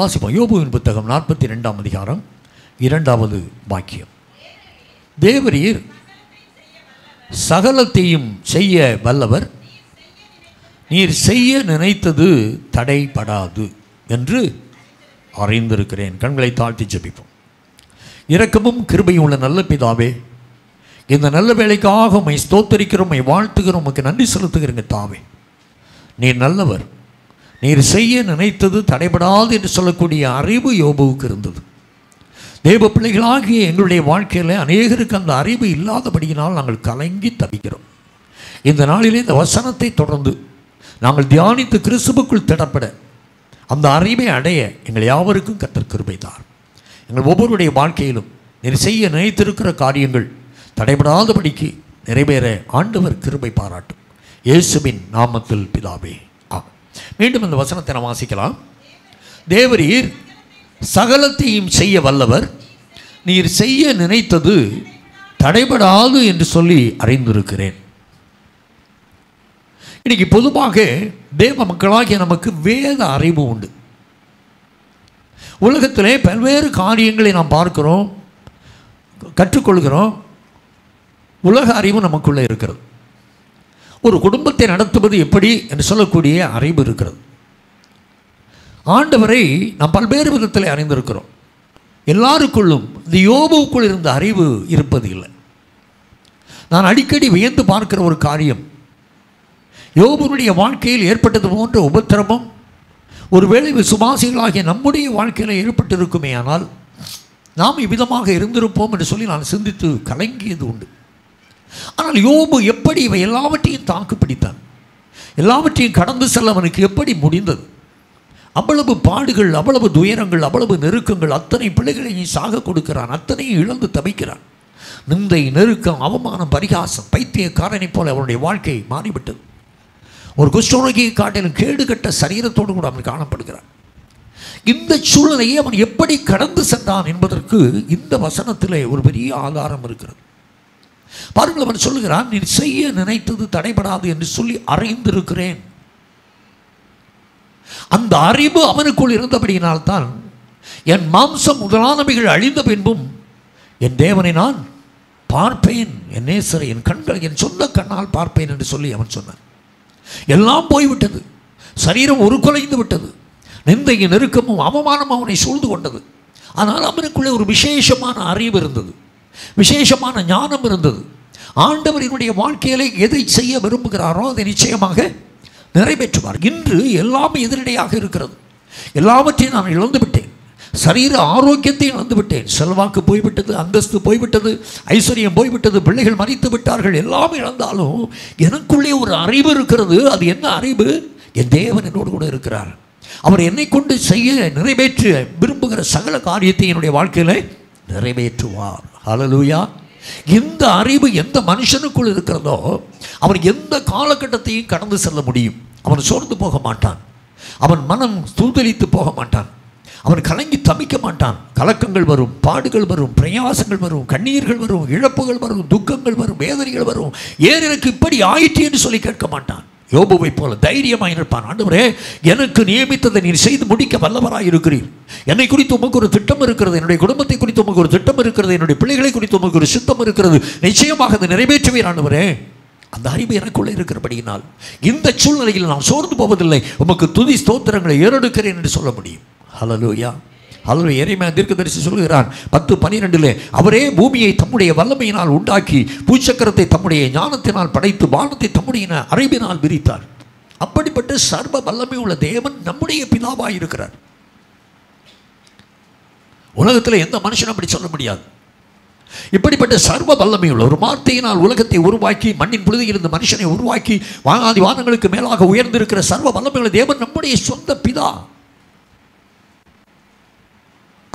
வாசிப்போம். யோபுவின் புத்தகம் நாற்பத்தி ரெண்டாம் அதிகாரம் இரண்டாவது வாக்கியம். தேவரீர் சகலத்தையும் செய்ய வல்லவர். நீர் செய்ய நினைத்தது தடைபடாது என்று அறிந்திருக்கிறேன். கண்களை தாழ்த்தி ஜெபிப்போம். இரக்கமும் கிருபையும் உள்ள நல்ல பிதாவே இந்த நல்ல வேலைக்காக உம்மை ஸ்தோத்தரிக்கிறோம் உம்மை வாழ்த்துகிறோம் உமக்கு நன்றி செலுத்துகிறேங்க தாவே. நீர் நல்லவர். நீர் செய்ய நினைத்தது தடைபடாது என்று சொல்லக்கூடிய அறிவு யோபுவுக்கு இருந்தது. தேவ பிள்ளைகளாகிய எங்களுடைய வாழ்க்கையில் அநேகருக்கு அந்த அறிவு இல்லாதபடியினால் நாங்கள் கலங்கி தவிக்கிறோம். இந்த நாளிலே இந்த வசனத்தை தொடர்ந்து நாங்கள் தியானித்து கிறிஸ்துவுக்குள் திடப்பட அந்த அறிவை அடைய எங்கள் யாவருக்கும் கத்தர் எங்கள் ஒவ்வொருடைய வாழ்க்கையிலும் நீர் செய்ய நினைத்திருக்கிற காரியங்கள் தடைபடாதபடிக்கு நிறைவேற ஆண்டவர் கிருபை பாராட்டும். இயேசுவின் நாமத்தில் பிதாவே. மீண்டும் இந்த வசனத்தை நாம் வாசிக்கலாம். தேவரீர் சகலத்தையும் செய்ய வல்லவர். நீர் செய்ய நினைத்தது தடைபடாது என்று சொல்லி அறிந்திருக்கிறேன். இன்னைக்கு பொதுவாக தேவ மக்களாகிய நமக்கு வேத அறிவு உண்டு. உலகத்திலே பல்வேறு காரியங்களை நாம் பார்க்கிறோம் கற்றுக்கொள்கிறோம். உலக அறிவு நமக்குள்ளே இருக்கிறது. ஒரு குடும்பத்தை நடத்துவது எப்படி என்று சொல்லக்கூடிய அறிவு இருக்கிறது. ஆண்டவரை நாம் பல்வேறு விதத்தில் அறிந்திருக்கிறோம். எல்லாருக்குள்ளும் இந்த யோபுக்குள் இருந்த அறிவு இருப்பது இல்லை நான் அடிக்கடி வியந்து பார்க்கிற ஒரு காரியம் யோபுனுடைய வாழ்க்கையில் ஏற்பட்டது போன்ற உபத்திரமும் ஒருவேளை விசுவாசிகளாகிய நம்முடைய வாழ்க்கையில் ஏற்பட்டிருக்குமே ஆனால் நாம் இவ்விதமாக இருந்திருப்போம் என்று சொல்லி நான் சிந்தித்து கலங்கியது உண்டு. ஆனால் யோபு எப்படி இவை எல்லாவற்றையும் தாக்கு பிடித்தான் எல்லாவற்றையும் கடந்து செல்ல அவனுக்கு எப்படி முடிந்தது? அவ்வளவு பாடுகள் அவ்வளவு துயரங்கள் அவ்வளவு நெருக்கங்கள் அத்தனை பிள்ளைகளையும் சாக கொடுக்கிறான் அத்தனையும் இழந்து தவிக்கிறான். நிந்தை நெருக்கம் அவமானம் பரிகாசம் பைத்தியக்காரனைப் போல அவனுடைய வாழ்க்கை மாறிவிட்டது. ஒரு குஷ்டரோகியை காட்டிலும் கேடுகட்ட சரீரத்தோடு கூட அவன் காணப்படுகிறான். இந்த சூழ்நிலையை அவன் எப்படி கடந்து சென்றான் என்பதற்கு இந்த வசனத்திலே ஒரு பெரிய ஆதாரம் இருக்கிறது. பாருங்கள் அவன் சொல்லுகிறான் நீ செய்ய நினைத்தது தடைபடாது என்று சொல்லி அறிந்திருக்கிறேன். அந்த அறிவு அவனுக்குள் இருந்தபடியினால்தான் என் மாம்சம் முதலானவைகள் அழிந்த பின்பும் என் தேவனை நான் பார்ப்பேன் என் நேசரை என் கண்கள் என் சொந்த கண்ணால் பார்ப்பேன் என்று சொல்லி அவன் சொன்னான். எல்லாம் போய்விட்டது. சரீரம் ஒரு குலைந்து விட்டது. நிந்தையின் நெருக்கமும் அவமானமும் அவனை சூழ்ந்து கொண்டது. ஆனால் அவனுக்குள்ளே ஒரு விசேஷமான அறிவு இருந்தது. விசேஷமான ஞானம் இருந்தது. ஆண்டவர் என்னுடைய வாழ்க்கையிலே எதை செய்ய விரும்புகிறாரோ அதை நிச்சயமாக நிறைவேற்றுவார். இன்று எல்லாமே எதிரடையாக இருக்கிறது. எல்லாவற்றையும் நான் இழந்துவிட்டேன் சரீர ஆரோக்கியத்தை இழந்துவிட்டேன் செல்வாக்கு போய்விட்டது அந்தஸ்து போய்விட்டது ஐஸ்வர்யம் போய்விட்டது பிள்ளைகள் மறித்து விட்டார்கள் எல்லாம் இழந்தாலும் எனக்குள்ளே ஒரு அறிவு இருக்கிறது. அது என்ன அறிவு? என் தேவன் என்னோடு கூட இருக்கிறார். அவர் என்னை கொண்டு செய்ய நிறைவேற்ற விரும்புகிற சகல காரியத்தை என்னுடைய வாழ்க்கையில் நிறைவேற்றுவார் ஹலலூயா எந்த அறிவு எந்த மனுஷனுக்குள் இருக்கிறதோ அவன் எந்த காலகட்டத்தையும் கடந்து செல்ல முடியும். அவன் சோர்ந்து போக மாட்டான். அவன் மனம் தூதலித்து போக மாட்டான். அவன் கலங்கி தவிக்க மாட்டான். கலக்கங்கள் வரும் பாடுகள் வரும் பிரயாசங்கள் வரும் கண்ணீர்கள் வரும் இழப்புகள் வரும் துக்கங்கள் வரும் வேதனைகள் வரும். ஏன் எனக்கு இப்படி ஆயிற்று என்று சொல்லி கேட்க மாட்டான். யோபுவை போல தைரியமாக இருப்பான் ஆண்டவரே எனக்கு நியமித்ததை நீர் செய்து முடிக்க வல்லவராக இருக்கிறீர். என்னை குறித்து உமக்கு ஒரு திட்டம் இருக்கிறது என்னுடைய குடும்பத்தை குறித்து உமக்கு ஒரு திட்டம் இருக்கிறது என்னுடைய பிள்ளைகளை குறித்து உமக்கு ஒரு சித்தம் இருக்கிறது நிச்சயமாக அதை நிறைவேற்றுவீர் ஆண்டவரே. அந்த அறிவு எனக்குள்ளே இருக்கிறபடியினால் இந்த சூழ்நிலையில் நான் சோர்ந்து போவதில்லை. உமக்கு துதி ஸ்தோத்திரங்களை ஏறெடுக்கிறேன் என்று சொல்ல முடியும். ஹலலூயா ஹலோ எரிமையா தீர்க்கதரிசி சொல்கிறான் பத்து பனிரெண்டில் அவரே பூமியை தம்முடைய வல்லமையினால் உண்டாக்கி பூச்சக்கரத்தை தம்முடைய ஞானத்தினால் படைத்து வானத்தை தம்முடைய அறிவினால் விரித்தார். அப்படிப்பட்ட சர்வ வல்லமை உள்ள தேவன் நம்முடைய பிதாவாக இருக்கிறார். உலகத்தில் எந்த மனுஷனும் அப்படி சொல்ல முடியாது. இப்படிப்பட்ட சர்வ வல்லமை உள்ள ஒரு வார்த்தையினால் உலகத்தை உருவாக்கி மண்ணின் புழுதியில் இருந்த மனுஷனை உருவாக்கி வானாதி வானங்களுக்கு மேலாக உயர்ந்திருக்கிற சர்வ வல்லமையுள்ள தேவன் நம்முடைய சொந்த பிதா.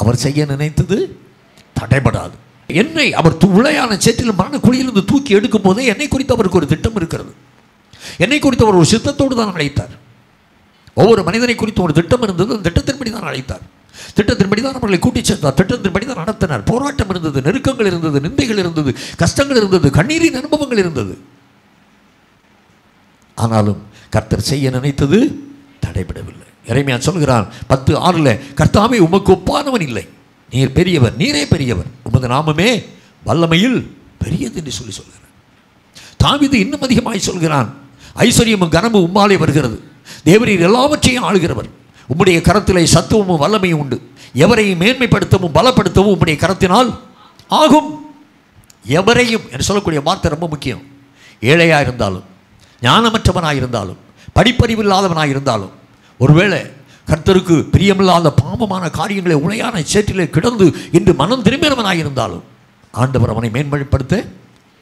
அவர் செய்ய நினைத்தது தடைபடாது. என்னை அவர் துளையான சேற்றில் மரண குழியிலிருந்து தூக்கி எடுக்கும் போதே என்னை குறித்து அவருக்கு ஒரு திட்டம் இருக்கிறது. என்னை குறித்து அவர் ஒரு சித்தத்தோடு தான் அழைத்தார். ஒவ்வொரு மனிதனை குறித்து ஒரு திட்டம் இருந்தது. அந்த திட்டத்தின்படி தான் அழைத்தார். திட்டத்தின்படி தான் அவர்களை கூட்டிச் சென்றார் திட்டத்தின்படி தான் நடத்தினார். போராட்டம் இருந்தது நெருக்கங்கள் இருந்தது நிந்தைகள் இருந்தது கஷ்டங்கள் இருந்தது கண்ணீரின் அனுபவங்கள் இருந்தது. ஆனாலும் கர்த்தர் செய்ய நினைத்தது தடைபடவில்லை. இறைமையா சொல்கிறான் பத்து ஆறில் கர்த்தாவே உமக்கு ஒப்பானவன் இல்லை. நீர் பெரியவர் நீரே பெரியவர். உமது நாமமே வல்லமையில் பெரியது என்று சொல்லி சொல்கிறார். தாவிது இன்னும் அதிகமாய் சொல்கிறான் ஐஸ்வர்யமும் கனமும் உம்மாலே வருகிறது. தேவரீர் எல்லாவற்றையும் ஆளுகிறவர். உம்முடைய கரத்திலே சத்துவமும் வல்லமையும் உண்டு. எவரையும் மேன்மைப்படுத்தவும் பலப்படுத்தவும் உம்முடைய கரத்தினால் ஆகும். எவரையும் என்று சொல்லக்கூடிய வார்த்தை ரொம்ப முக்கியம். ஏழையாக இருந்தாலும் ஞானமற்றவனாக இருந்தாலும் படிப்பறிவில்லாதவனாக இருந்தாலும் ஒருவேளை கர்த்தருக்கு பிரியமில்லாத பாம்பமான காரியங்களை உளையான சேற்றிலே கிடந்து இன்று மனம் திரும்பினவனாக இருந்தாலும் ஆண்டவர் அவனை மேன்மைப்படுத்த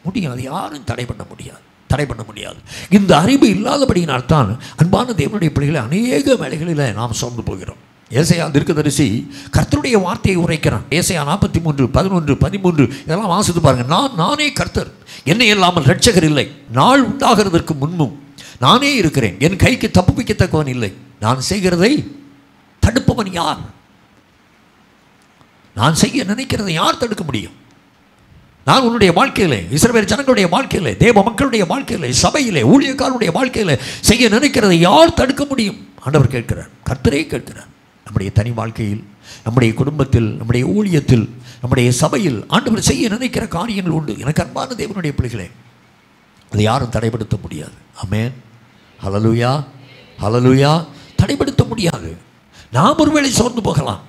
முடியாது யாரும் தடை பண்ண முடியாது தடை பண்ண முடியாது. இந்த அறிவு இல்லாதபடியினால்தான் அன்பான தேவனுடைய பிள்ளைகளை அநேக வேலைகளில் நாம் சோர்ந்து போகிறோம். ஏசையா தீர்க்கதரிசி கர்த்தருடைய வார்த்தையை உரைக்கிறான். ஏசையா நாற்பத்தி மூன்று பதினொன்று பதிமூன்று இதெல்லாம் வாசித்து பாருங்க. நான் நானே கர்த்தர் என்னை இல்லாமல் ரட்சகர் இல்லை. நாள் உண்டாகிறதற்கு முன்பும் நானே இருக்கிறேன். என் கைக்கு தப்புவிக்கத்தக்கவன் இல்லை. நான் செய்கிறதை தடுப்பவன் யார்? நான் செய்ய நினைக்கிறதை யார் தடுக்க முடியும்? நான் உன்னுடைய வாழ்க்கையிலே இஸ்ரவேல் ஜனங்களுடைய வாழ்க்கையிலே தேவ மக்களுடைய வாழ்க்கையிலே சபையிலே ஊழியக்காரனுடைய வாழ்க்கையிலே செய்ய நினைக்கிறதை யார் தடுக்க முடியும்? ஆண்டவர் கேட்கிறார். கர்த்தரே கேட்கிறார். நம்முடைய தனி வாழ்க்கையில் நம்முடைய குடும்பத்தில் நம்முடைய ஊழியத்தில் நம்முடைய சபையில் ஆண்டவர் செய்ய நினைக்கிற காரியங்கள் உண்டு. எனக்கு அன்பான தேவனுடைய பிள்ளைகளே அதை யாரும் தடைப்படுத்த முடியாது. ஆமென். ஹலலுயா ஹலலுயா தடைப்படுத்த முடியாது. நாம் ஒருவேளை சோர்ந்து போகலாம்.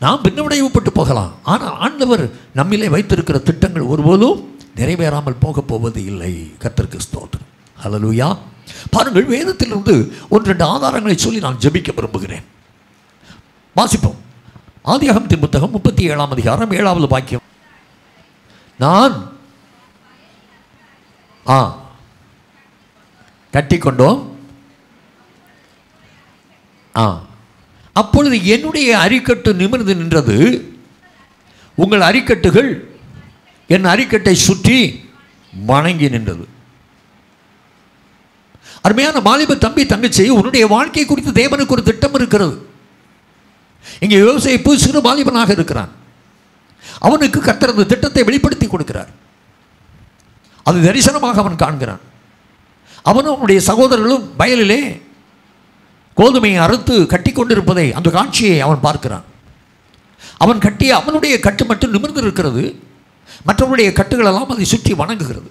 நாம் பின்னடைவுப்பட்டு போகலாம். ஆனால் ஆண்டவர் நம்மிலே வைத்திருக்கிற திட்டங்கள் ஒருபோதும் நிறைவேறாமல் போகப் போவது இல்லை. கத்திற்கு ஸ்தோத்திரம். ஹலலுயா பாருங்கள் வேதத்திலிருந்து ஒன்று ரெண்டு ஆதாரங்களை சொல்லி நான் ஜெபிக்க விரும்புகிறேன். வாசிப்போம். ஆதியாகமத்தின் புத்தகம் முப்பத்தி ஏழாம் அதிகாரம் ஏழாவது பாக்கியம் நான் ஆ கட்டிக்கொண்டோம். ஆ. அப்பொழுது என்னுடைய அரிக்கட்டு நிமிர்ந்து நின்றது. உங்கள் அரிக்கட்டுகள் என் அரிக்கட்டை சுற்றி வணங்கி நின்றது. அருமையான மாலிப தம்பி தங்கச்சி உன்னுடைய வாழ்க்கை குறித்து தேவனுக்கு ஒரு திட்டம் இருக்கிறது. இங்கே விவசாயிப்பு சிறு வாலிபனாக இருக்கிறான். அவனுக்கு கத்தர் அந்த திட்டத்தை வெளிப்படுத்தி கொடுக்கிறார். அது தரிசனமாக அவன் காண்கிறான். அவனும் அவனுடைய சகோதரர்களும் வயலிலே கோதுமையை அறுத்து கட்டி கொண்டிருப்பதை அந்த காட்சியை அவன் பார்க்கிறான். அவன் கட்டிய அவனுடைய கட்டு மட்டும் நிமிர்ந்து இருக்கிறது மற்றவருடைய கட்டுகளெல்லாம் அதை சுற்றி வணங்குகிறது.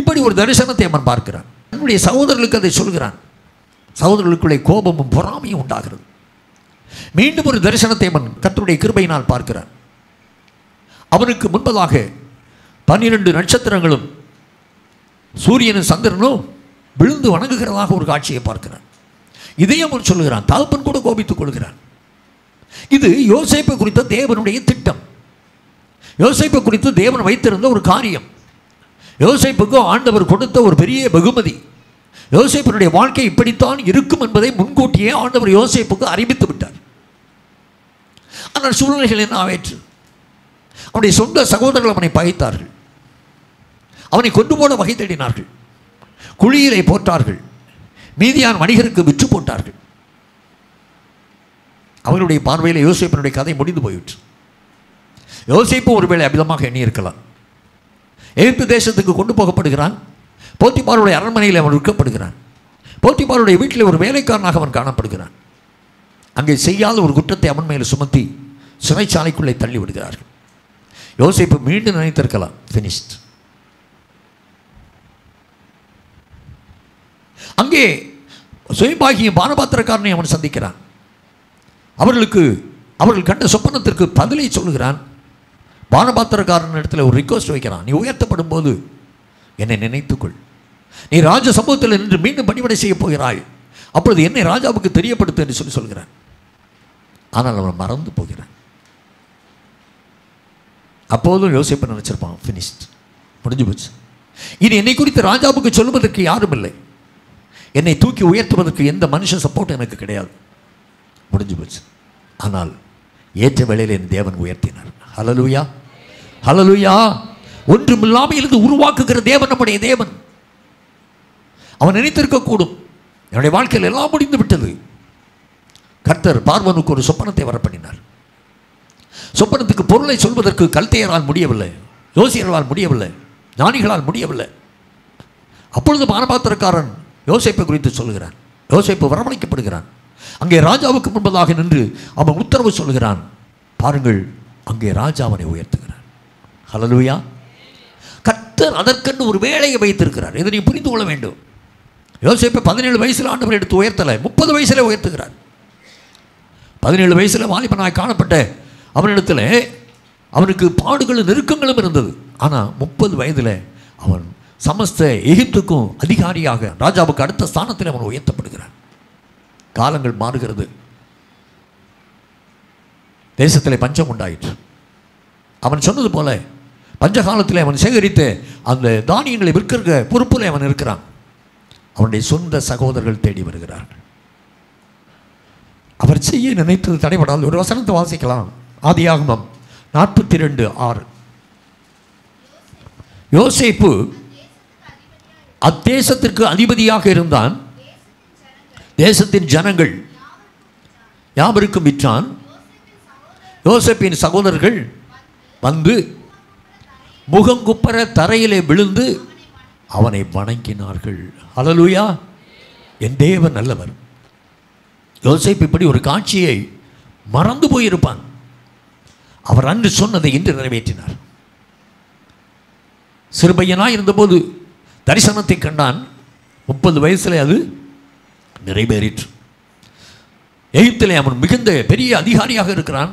இப்படி ஒரு தரிசனத்தை அவன் பார்க்கிறான். தன்னுடைய சகோதரர்களுக்கு அதை சொல்கிறான். சகோதரர்களுக்குள்ளே கோபமும் பொறாமையும் உண்டாகிறது. மீண்டும் ஒரு தரிசனத்தை அவன் கர்த்தருடைய கிருபையினால் பார்க்கிறான். அவனுக்கு முன்பதாக பன்னிரண்டு நட்சத்திரங்களும் சூரியனும் சந்திரனும் விழுந்து வணங்குகிறதாக ஒரு காட்சியை பார்க்கிறான். இதையும் அவன் சொல்லுகிறான். தகப்பன் கூட கோபித்துக் கொள்கிறான். இது யோசேப்பு குறித்த தேவனுடைய திட்டம். யோசேப்பு குறித்து தேவன் வைத்திருந்த ஒரு காரியம். யோசிப்புக்கு ஆண்டவர் கொடுத்த ஒரு பெரிய வெகுமதி. யோசேப்பினுடைய வாழ்க்கை இப்படித்தான் இருக்கும் என்பதை முன்கூட்டியே ஆண்டவர் யோசேப்புக்கு அறிவித்து விட்டார். ஆனால் சூழ்நிலைகள் என்ன ஆயிற்று அவனுடைய சொந்த சகோதரர்கள் அவனை பகைத்தார்கள். அவனை கொண்டு போன வகை தேடினார்கள். குழியிலே போட்டார்கள். மீதியான் வணிகருக்கு விற்று போட்டார்கள். அவர்களுடைய பார்வையில் யோசிப்பனுடைய கதை முடிந்து போயிற்று. யோசிப்பு ஒருவேளை அமிதமாக எண்ணியிருக்கலாம். எகிப்து தேசத்துக்கு கொண்டு போகப்படுகிறான். போத்திபாருடைய அரண்மனையில் அவன் விற்கப்படுகிறான். போத்திபாருடைய வீட்டில் ஒரு வேலைக்காரனாக அவன் காணப்படுகிறான். அங்கே செய்யாத ஒரு குற்றத்தை அவன் மேலே சுமத்தி சிறைச்சாலைக்குள்ளே தள்ளி விடுகிறார்கள் யோசிப்பு மீண்டும் நினைத்திருக்கலாம் ஃபினிஷ்ட் அங்கே சுயம்பாகியும் பானபாத்திரக்காரனை அவன் சந்திக்கிறான். அவர்களுக்கு அவர்கள் கண்ட சொப்பனத்திற்கு பதிலை சொல்லுகிறான். பானபாத்திரக்காரன் இடத்துல ஒரு ரிக்வஸ்ட் வைக்கிறான். நீ உயர்த்தப்படும் போது என்னை நினைத்துக்கொள். நீ ராஜ சமூகத்தில் நின்று மீண்டும் பணிவிடை செய்ய போகிறாய். அப்பொழுது என்னை ராஜாவுக்கு தெரியப்படுத்து என்று சொல்லி சொல்கிறான். ஆனால் அவன் மறந்து போகிறான். அப்போதும் யோசிப்பை நினைச்சிருப்பான். ஃபினிஷ்ட் முடிஞ்சு போச்சு. இது என்னை குறித்து ராஜாவுக்கு சொல்வதற்கு யாரும் இல்லை. என்னை தூக்கி உயர்த்துவதற்கு எந்த மனுஷன் சப்போர்ட் எனக்கு கிடையாது. முடிஞ்சு போச்சு. ஆனால் ஏற்ற வேளையில் என் தேவன் உயர்த்தினார். ஹலலுயா ஹலலுயா ஒன்றுமில்லாமல் இருந்து உருவாக்குகிற தேவன் நம்முடைய தேவன். அவன் நினைத்திருக்கக்கூடும். என்னுடைய வாழ்க்கையில் எல்லாம் முடிந்து விட்டது. கர்த்தர் பார்வனுக்கு ஒரு சொப்பனத்தை வரப்பண்ணினார். சொப்பனத்துக்கு பொருளை சொல்வதற்கு கல்தையரால் முடியவில்லை. யோசியர்களால் முடியவில்லை. ஞானிகளால் முடியவில்லை. அப்பொழுது பானபாத்திரக்காரன் யோசிப்பை குறித்து சொல்கிறான் யோசிப்பு வரவழைக்கப்படுகிறான். அங்கே ராஜாவுக்கு முன்பதாக நின்று அவன் உத்தரவு சொல்கிறான் பாருங்கள் அங்கே ராஜா அவனை உயர்த்துகிறான் ஹalleluya. கர்த்தர் அதற்கென்று ஒரு வேலையை வைத்திருக்கிறார். இதை நீ புரிந்து கொள்ள வேண்டும். யோசிப்பை பதினேழு வயசில் ஆண்டவர் எடுத்து உயர்த்தலை. முப்பது வயசில் உயர்த்துகிறார். பதினேழு வயசில் வாலிபனாய் காணப்பட்ட அவனிடத்தில் அவனுக்கு பாடுகளும் நெருக்கங்களும் இருந்தது. ஆனால் முப்பது வயதில் அவன் சமஸ்த எகிப்துக்கும் அதிகாரியாக ராஜாவுக்கு அடுத்த ஸ்தானத்தில் அவன் உயர்த்தப்படுகிறான். காலங்கள் மாறுகிறது. தேசத்தில் பஞ்சம் உண்டாயிற்று. அவன் சொன்னது போல பஞ்ச காலத்தில் அவன் சேகரித்து அந்த தானியங்களை விற்கிற பொறுப்பில் அவன் இருக்கிறான். அவனுடைய சொந்த சகோதரர்கள் தேடி வருகிறார்கள் அவர் செய்ய நினைத்தது தடைபடாது. ஒரு வசனத்தை வாசிக்கலாம். ஆதியாகமம் நாற்பத்தி ரெண்டு ஆறு. யோசேப்பு அத்தேசத்திற்கு அதிபதியாக இருந்தான். தேசத்தின் ஜனங்கள் யாவருக்கும் விற்றான். யோசப்பின் சகோதரர்கள் வந்து முகங்குப்பர தரையிலே விழுந்து அவனை வணங்கினார்கள். அலலுயா என் தேவன் நல்லவர். யோசிப்பு இப்படி ஒரு காட்சியை மறந்து போயிருப்பான். அவர் அன்று சொன்னதை இன்று நிறைவேற்றினார். சிறுபையனாக இருந்தபோது தரிசனத்தை கண்டான். முப்பது வயசுல அது நிறைவேறிற்று. எகிப்திலே அவன் மிகுந்த பெரிய அதிகாரியாக இருக்கிறான்.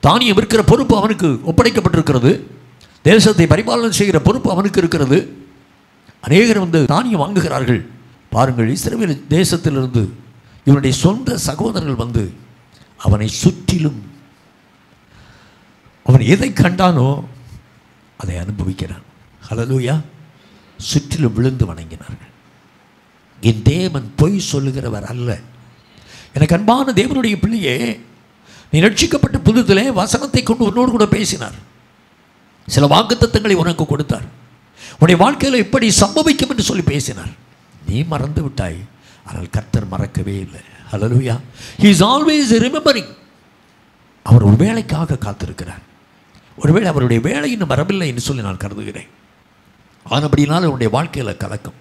தானியம் இருக்கிற பொறுப்பு அவனுக்கு ஒப்படைக்கப்பட்டிருக்கிறது. தேசத்தை பரிபாலனை செய்கிற பொறுப்பு அவனுக்கு இருக்கிறது. அநேகர் வந்து தானியம் வாங்குகிறார்கள். பாருங்கள் இஸ்ரேல் தேசத்திலிருந்து இவனுடைய சொந்த சகோதரர்கள் வந்து அவனை சுற்றிலும் அவன் எதை கண்டானோ அதை அனுபவிக்கிறான். ஹலலூயா சுற்றிலும் விழுந்து வணங்கினார்கள். என் தேவன் பொய் சொல்லுகிறவர் அல்ல. எனக்கு அன்பான தேவனுடைய பிள்ளையே நீ ரட்சிக்கப்பட்ட புதுதிலே வசனத்தை கொண்டு உன்னோடு கூட பேசினார். சில வாக்குத்தத்தங்களை உனக்கு கொடுத்தார். உன்னுடைய வாழ்க்கையில் இப்படி சம்பவிக்கும் என்று சொல்லி பேசினார். நீ மறந்து விட்டாய். ஆனால் கர்த்தர் மறக்கவே இல்லை. ஹalleluya ஹி இஸ் ஆல்வேஸ் ரிமெம்பரிங் அவர் ஒரு வேலைக்காக காத்திருக்கிறார். ஒருவேளை அவருடைய வேலை இன்னும் வரவில்லை என்று சொல்லி நான் கருதுகிறேன். ஆனபடினால் உன்னுடைய வாழ்க்கையில் கலக்கம்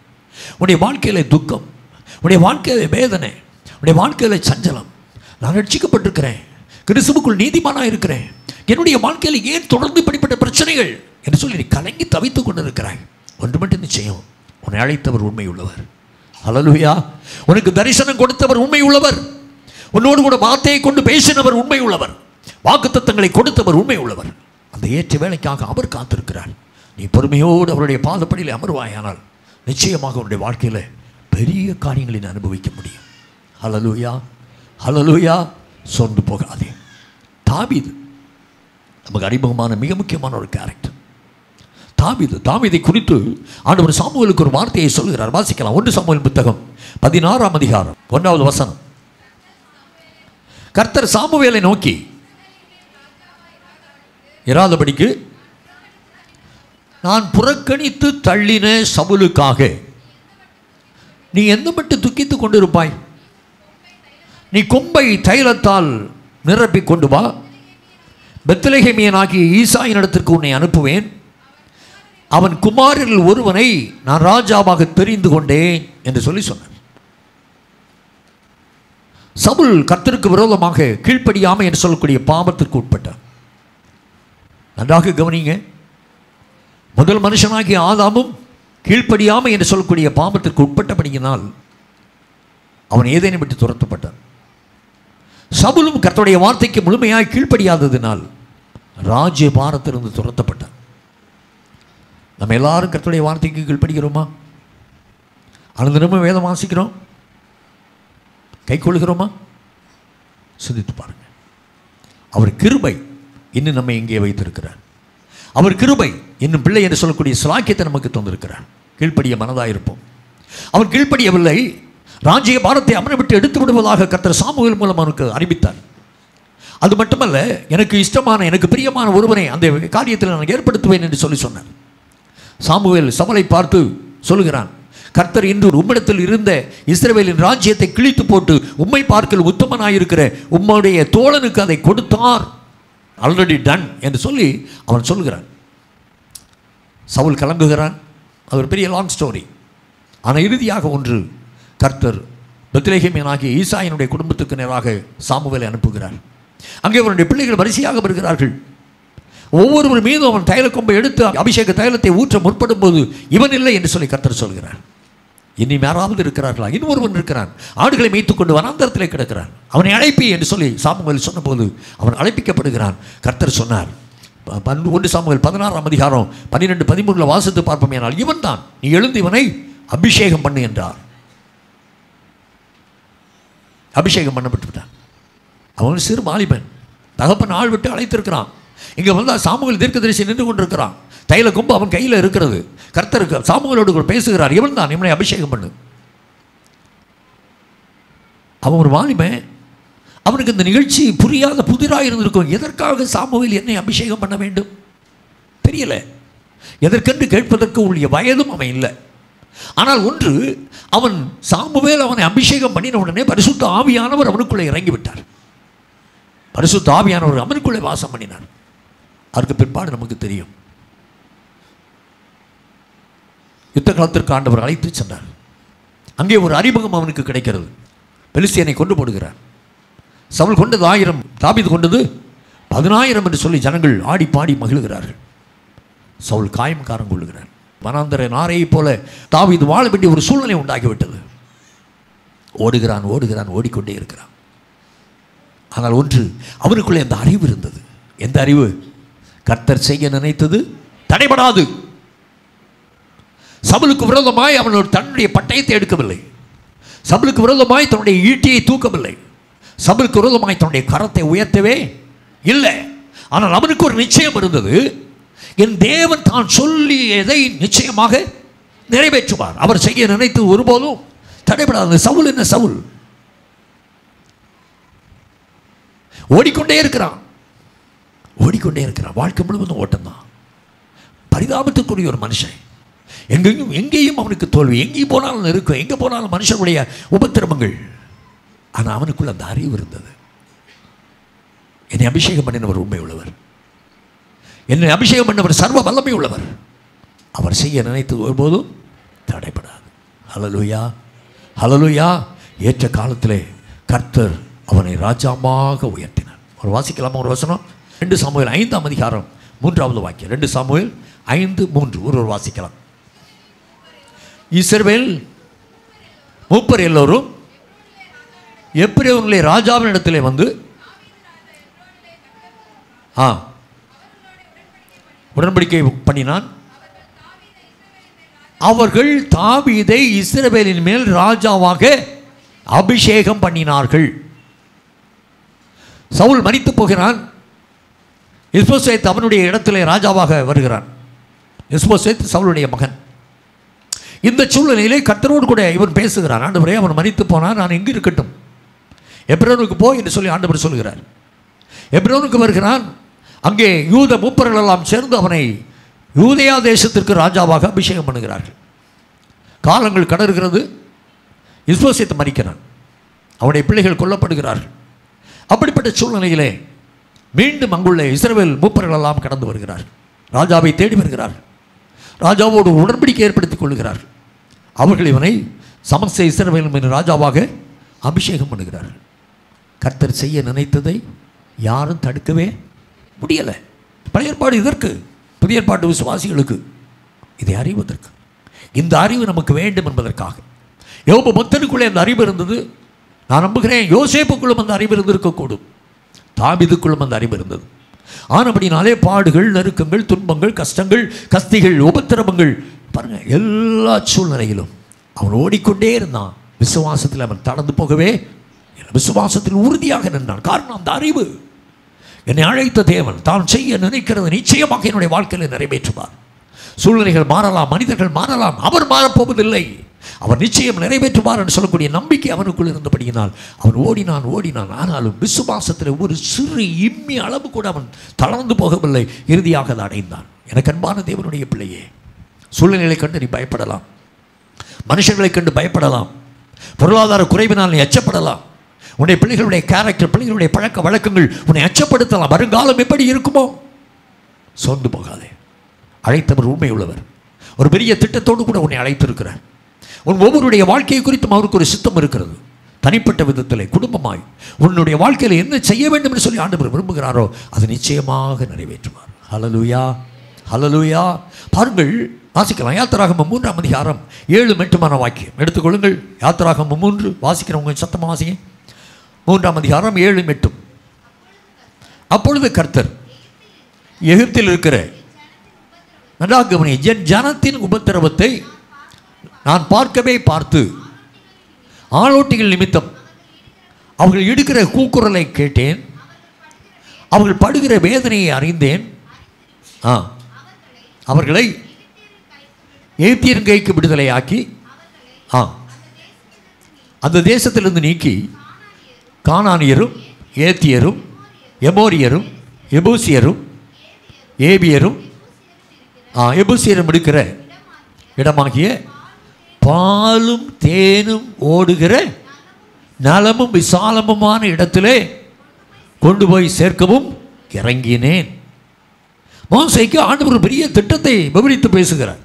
உன்னுடைய வாழ்க்கையில் துக்கம் உன்னுடைய வாழ்க்கையில் வேதனை உன்னுடைய வாழ்க்கையில் சஞ்சலம். நான் ரட்சிக்கப்பட்டிருக்கிறேன். கிறிஸ்துவுக்குள் நீதிமானாக இருக்கிறேன். என்னுடைய வாழ்க்கையில் ஏன் தொடர்ந்து இப்படிப்பட்ட பிரச்சனைகள் என்று சொல்லி நீ கலங்கி தவித்துக் கொண்டிருக்கிறாய். ஒன்று மட்டும் நிச்சயம் உன்னை அழைத்தவர் உண்மை உள்ளவர். ஹalleluya. உனக்கு தரிசனம் கொடுத்தவர் உண்மை உள்ளவர். உன்னோடு கூட வார்த்தையை கொண்டு பேசினவர் உண்மை உள்ளவர். வாக்குத்தத்தங்களை கொடுத்தவர் உண்மை உள்ளவர். அந்த ஏற்ற வேலைக்காக அவர் காத்திருக்கிறார். நீ பொறுமையோடு அவருடைய பாதப்படியில் அமர்வாயானால் நிச்சயமாக உன்னுடைய வாழ்க்கையில் பெரிய காரியங்களை நீ அனுபவிக்க முடியும். ஹலலூயா ஹலலூயா சொந்து போகாதே. தாவீது நமக்கு அறிமுகமான மிக முக்கியமான ஒரு கேரக்டர் தாவீது தாவீதை குறித்து ஆண்டவர் சாமுவலுக்கு ஒரு வார்த்தையை சொல்கிறார் வாசிக்கலாம். ஒன்று சாமுவேல் புத்தகம் பதினாறாம் அதிகாரம் ஒன்றாவது வசனம். கர்த்தர் சாமுவேலை நோக்கி இராதபடிக்கு நான் புறக்கணித்து தள்ளின சவுலுக்காக. நீ எந்த மட்டும் துக்கித்து கொண்டிருப்பாய்? நீ கொம்பை தைலத்தால் நிரப்பி கொண்டு வா. பெத்லகேமியனாகிய ஈசாயின் இடத்திற்கு உன்னை அனுப்புவேன். அவன் குமாரில் ஒருவனை நான் ராஜாவாக தெரிந்து கொண்டேன் என்று சொல்லி சொன்னார். சவுல் கர்த்தருக்கு விரோதமாக கீழ்ப்படியாமல் என்று சொல்லக்கூடிய பாவத்திற்கு உட்பட்டார். நன்றாக கவனிங்க முதல் மனுஷனாகிய ஆதாமும் கீழ்ப்படியாமல் என்று சொல்லக்கூடிய பாம்பத்திற்கு உட்பட்டபடியினால் அவன் ஏதேனும் விட்டு துரத்தப்பட்டான். சபுலும் கர்த்தருடைய வார்த்தைக்கு முழுமையாக கீழ்ப்படியாததினால் ராஜ்ய பாரத்திலிருந்து துரத்தப்பட்டான். நம்ம எல்லாரும் கர்த்தருடைய வார்த்தைக்கு கீழ்ப்படுகிறோமா? அனுதினமும் வேதம் வாசிக்கிறோம்? கை கொள்கிறோமா சிந்தித்து பாருங்கள் அவர் கிருபை இன்னும் நம்ம இங்கே வைத்திருக்கிறார். அவர் கிருபை இன்னும் பிள்ளை என்று சொல்லக்கூடிய சிலாக்கியத்தை நமக்கு தந்திருக்கிறார் கீழ்ப்படிய மனதாக இருப்போம். அவன் கீழ்ப்படியவில்லை. ராஜ்ய பாரத்தை அவனை விட்டு எடுத்து விடுவதாக கர்த்தர் சாமுவேல் மூலம் அவனுக்கு அறிவித்தார். அது மட்டுமல்ல எனக்கு இஷ்டமான எனக்கு பிரியமான ஒருவனை அந்த காரியத்தில் நான் ஏற்படுத்துவேன் என்று சொல்லி சொன்னார். சாமுவேல் சமலை பார்த்து சொல்லுகிறான் கர்த்தர் இன்று உம்மிடத்தில் இருந்த இஸ்ரேவேலின் ராஜ்யத்தை கிழித்து போட்டு உம்மை பார்க்கல் உத்தமனாயிருக்கிற உம்முடைய தோழனுக்கு அதை கொடுத்தார். ஆல்ரெடி டன் என்று சொல்லி அவன் சொல்லுகிறான் சவுல் கிளம்புகிறான் அது ஒரு பெரிய லாங் ஸ்டோரி ஆனால் இறுதியாக ஒன்று கர்த்தர் பெத்லேஹேமியனாகிய ஈசாயினுடைய குடும்பத்துக்கு நேராக சாமுவேலை அனுப்புகிறார். அங்கே அவருடைய பிள்ளைகள் வரிசையாக வருகிறார்கள். ஒவ்வொருவர் மீதும் அவன் தைல கொம்பை எடுத்து அபிஷேக தைலத்தை ஊற்ற முற்படும் போது இவன் இல்லை என்று சொல்லி கர்த்தர் சொல்கிறார். இனி யாராவது இருக்கிறார்களா? இன்னொருவன் இருக்கிறான். ஆடுகளை மேய்த்துக் கொண்டு வனாந்தரத்திலே கிடக்கிறான். அவனை அழைப்பி என்று சொல்லி சாமுவேல் சொன்னபோது அவன் அழைப்பிக்கப்படுகிறான். கர்த்தர் சொன்னார் பன்- ஒன்று சாமுவேல் பதினாறாம் அதிகாரம் பன்னிரெண்டு பதிமூணில் வாசித்து பார்ப்போம் ஆனால் இவன் தான் நீ எழுந்து இவனை அபிஷேகம் பண்ணு என்றார். அபிஷேகம் பண்ணப்பட்டு விட்டான் அவன் சிறு வாலிபன் தகப்பன் ஆள் விட்டு அழைத்திருக்கிறான். இங்கே வந்தால் சாமுவேல் தீர்க்கதரிசி நின்று கொண்டிருக்கிறான். தைல கொம்பு அவன் கையில் இருக்கிறது. கர்த்தருக்கு சாமுவேலோடு கூட பேசுகிறார். இவன் தான் இவனை அபிஷேகம் பண்ணு. அவன் ஒரு வாலிபன் அவனுக்கு இந்த நிகழ்ச்சி புரியாத புதிராக இருந்திருக்கும். எதற்காக சாமுவேல் என்னை அபிஷேகம் பண்ண வேண்டும்? தெரியல. எதற்கென்று கேட்பதற்கு உள்ள வயதும் அவன் இல்லை. ஆனால் ஒன்று அவன் சாமுவேல் அவனை அபிஷேகம் பண்ணின உடனே பரிசுத்த ஆவியானவர் அவனுக்குள்ளே இறங்கி விட்டார் பரிசுத்த ஆவியானவர் அவனுக்குள்ளே வாசம் பண்ணினார். அதற்கு பிற்பாடு நமக்கு தெரியும். யுத்த காலத்திற்கு ஆண்டவர் அழைத்து சென்றார். அங்கே ஒரு அறிமுகம் அவனுக்கு கிடைக்கிறது. பெலிஸ்தியனை கொண்டு போடுகிறார். சவுல் கொண்டது ஆயிரம் தாபீது கொண்டது பதினாயிரம் என்று சொல்லி ஜனங்கள் ஆடி பாடி மகிழ்கிறார்கள். சவுல் காயம் காரம் கொள்ளுகிறார் மனாந்தர நாரையைப் போல தாவீது வாழ வேண்டிய ஒரு சூழ்நிலை உண்டாகிவிட்டது. ஓடுகிறான் ஓடுகிறான் ஓடிக்கொண்டே இருக்கிறான். ஆனால் ஒன்று அவனுக்குள்ளே அந்த அறிவு இருந்தது. எந்த அறிவு? கர்த்தர் செய்ய நினைத்தது தடைபடாது. சபலுக்கு விரோதமாய் அவன் தன்னுடைய பட்டயத்தை எடுக்கவில்லை. சபலுக்கு விரோதமாய் தன்னுடைய ஈட்டியை தூக்கவில்லை. சபருக்கு விரோதமாய் தன்னுடைய கரத்தை உயர்த்தவே இல்லை. ஆனால் அவனுக்கு ஒரு நிச்சயம் இருந்தது. என் தேவன் தான் சொல்லியதை நிச்சயமாக நிறைவேற்றுவார். அவர் செய்ய நினைத்து ஒருபோதும் தடைபடாது சவுல் என்ன சவுல்? ஓடிக்கொண்டே இருக்கிறான். ஓடிக்கொண்டே இருக்கிறான். வாழ்க்கை முழுவதும் ஓட்டம்தான். பரிதாபத்துக்குரிய ஒரு மனுஷன். எங்கேயும் எங்கேயும் அவனுக்கு தோல்வி. எங்கேயும் போனாலும் இருக்கும் எங்கே போனாலும் மனுஷனுடைய உபத்திரமங்கள். ஆனால் அவனுக்குள்ள அந்த அறிவு இருந்தது. என்னை அபிஷேகம் பண்ணினவர் உண்மை உள்ளவர். என்னை அபிஷேகம் பண்ணவர் சர்வ வல்லமை உள்ளவர். அவர் செய்ய நினைத்தது ஒருபோதும் தடைபடாது. ஹலலுயா ஹலலுயா ஏற்ற காலத்திலே கர்த்தர் அவனை ராஜாமாக உயர்த்தினார். ஒரு வாசிக்கலாமா ஒரு வசனம்? ரெண்டு சாமுவேல் ஐந்தாம் அதிகாரம் மூன்றாவது வாக்கியம். ரெண்டு சாமுவேல் ஐந்து மூன்று. ஒரு ஒரு வாசிக்கலாம். இஸ்ரவேல் மூப்பர் எல்லோரும் எப்படி அவர்களே ராஜாவின் இடத்திலே வந்து ஆ உடன்படிக்கை பண்ணினான். அவர்கள் தாவீதை இஸ்ரவேலின் மேல் ராஜாவாக அபிஷேகம் பண்ணினார்கள். சவுல் மறித்து போகிறான். இஸ்போசேத் அவனுடைய இடத்திலே ராஜாவாக வருகிறான். இஸ்போசேத் சவுளுடைய மகன். இந்த சூழ்நிலையிலே கத்தரோடு கூட இவன் பேசுகிறான். ஆண்டவரே அவன் மறித்து போனான். நான் எங்கே இருக்கட்டும்? எப்ரோனுக்கு போய் என்று சொல்லி ஆண்டவர் சொல்கிறார். எப்ரோனுக்கு வருகிறான். அங்கே யூத மூப்பர்கள் எல்லாம் சேர்ந்து அவனை யூதயா தேசத்திற்கு ராஜாவாக அபிஷேகம் பண்ணுகிறார்கள். காலங்கள் கடறுகிறது இஸ்போசித்து மறிக்கிறான் அவனுடைய பிள்ளைகள் கொல்லப்படுகிறார்கள். அப்படிப்பட்ட சூழ்நிலையிலே மீண்டும் அங்குள்ள இஸ்ரேல் மூப்பர்கள் எல்லாம் கடந்து வருகிறார்கள் ராஜாவை தேடி வருகிறார்கள். ராஜாவோடு உடன்படிக்கை ஏற்படுத்திக் கொள்கிறார்கள் அவர்கள் இவனை சமஸ்த இஸ்ரேல் ராஜாவாக அபிஷேகம் பண்ணுகிறார்கள். கர்த்தர் செய்ய நினைத்ததை யாரும் தடுக்கவே முடியலை. பழைய ஏற்பாடு இதற்கு புதிய ஏற்பாட்டு விசுவாசிகளுக்கு இதை அறிவதற்கு. இந்த அறிவு நமக்கு வேண்டும் என்பதற்காக. யோபு பக்தனுக்குள்ளே அந்த அறிவு இருந்தது. நான் நம்புகிறேன் யோசேப்புக்குள்ளும் அந்த அறிவு இருந்திருக்கக்கூடும். தாபிதுக்குள்ளும் அந்த அறிவு இருந்தது. ஆனபடினாலே பாடுகள் நெருக்கங்கள் துன்பங்கள் கஷ்டங்கள் கஸ்திகள் உபத்திரவங்கள் பாருங்கள் எல்லா சூழ்நிலையிலும் அவன் ஓடிக்கொண்டே இருந்தான். விசுவாசத்தில் அவன் தளர்ந்து போகவே விசுவாசத்தில் உறுதியாக நின்றான். காரணம் அந்த அறிவு. என்னை அழைத்த தேவன் தான் செய்ய நினைக்கிறது நிச்சயமாக என்னுடைய வாழ்க்கையில் நிறைவேற்றுவார். சூழ்நிலைகள் மாறலாம் மனிதர்கள் மாறலாம் அவர் மாறப்போவதில்லை. அவர் நிச்சயம் நிறைவேற்றுவார் என்று சொல்லக்கூடிய நம்பிக்கை அவனுக்குள் இருந்தபடியினால் அவன் ஓடினான் ஓடினான். ஆனாலும் விசுவாசத்தில் ஒரு சிறு இம்மி அளவு கூட அவன் தளர்ந்து போகவில்லை. இறுதியாக அதை அடைந்தான். எனக்கு அன்பான தேவனுடைய பிள்ளையே சூழ்நிலை கண்டு நீ பயப்படலாம். மனுஷர்களை கண்டு பயப்படலாம். பொருளாதார குறைவினால் நீ அச்சப்படலாம். உன்னுடைய பிள்ளைகளுடைய கேரக்டர் பிள்ளைகளுடைய பழக்க வழக்கங்கள் உன்னை அச்சப்படுத்தலாம். வருங்காலம் எப்படி இருக்குமோ? சோர்ந்து போகாதே. அழைத்தவர் உண்மை உள்ளவர். ஒரு பெரிய திட்டத்தோடு கூட உன்னை அழைத்திருக்கிறார். உன் ஒவ்வொருடைய வாழ்க்கையை குறித்தும் அவருக்கு ஒரு சித்தம் இருக்கிறது. தனிப்பட்ட விதத்தில் குடும்பமாய். உன்னுடைய வாழ்க்கையில் என்ன செய்ய வேண்டும் என்று சொல்லி ஆண்டவர் விரும்புகிறாரோ அது நிச்சயமாக நிறைவேற்றுவார். ஹலலுயா ஹலலுயா பாருங்கள் வாசிக்கலாம். யாத்திராகமம் மூன்றாம் அதிகாரம் ஏழு மெட்டுமான வாக்கியம். எடுத்துக்கொள்ளுங்கள். யாத்திராகமம் மூன்று வாசிக்கிறவங்க சத்தமாக வாசிங்க. மூன்றாம் அதிகாரம் ஏழு மெட்டும் அப்பொழுது கர்த்தர் எகிப்தில் இருக்கிற நல்லா கவனி என் ஜனத்தின் உபத்திரவத்தை நான் பார்க்கவே பார்த்து ஆளோட்டிகள் நிமித்தம் அவர்கள் இடுக்கிற கூக்குரலை கேட்டேன் அவர்கள் படுகிற வேதனையை அறிந்தேன். ஆ அவர்களை எகிப்தியன் கைக்கு விடுதலையாக்கி ஆ அந்த தேசத்திலிருந்து நீக்கி கானானியரும் ஏத்தியரும் எமோரியரும் எபூசியரும் ஏபியரும் எபூசியரும் எடுக்கிற இடமாகிய பாலும் தேனும் ஓடுகிற நலமும் விசாலமுமான இடத்திலே கொண்டு போய் சேர்க்கவும் இறங்கினேன். மோசைக்கு ஆண்டவர் ஒரு பெரிய திட்டத்தை விவரித்து பேசுகிறார்.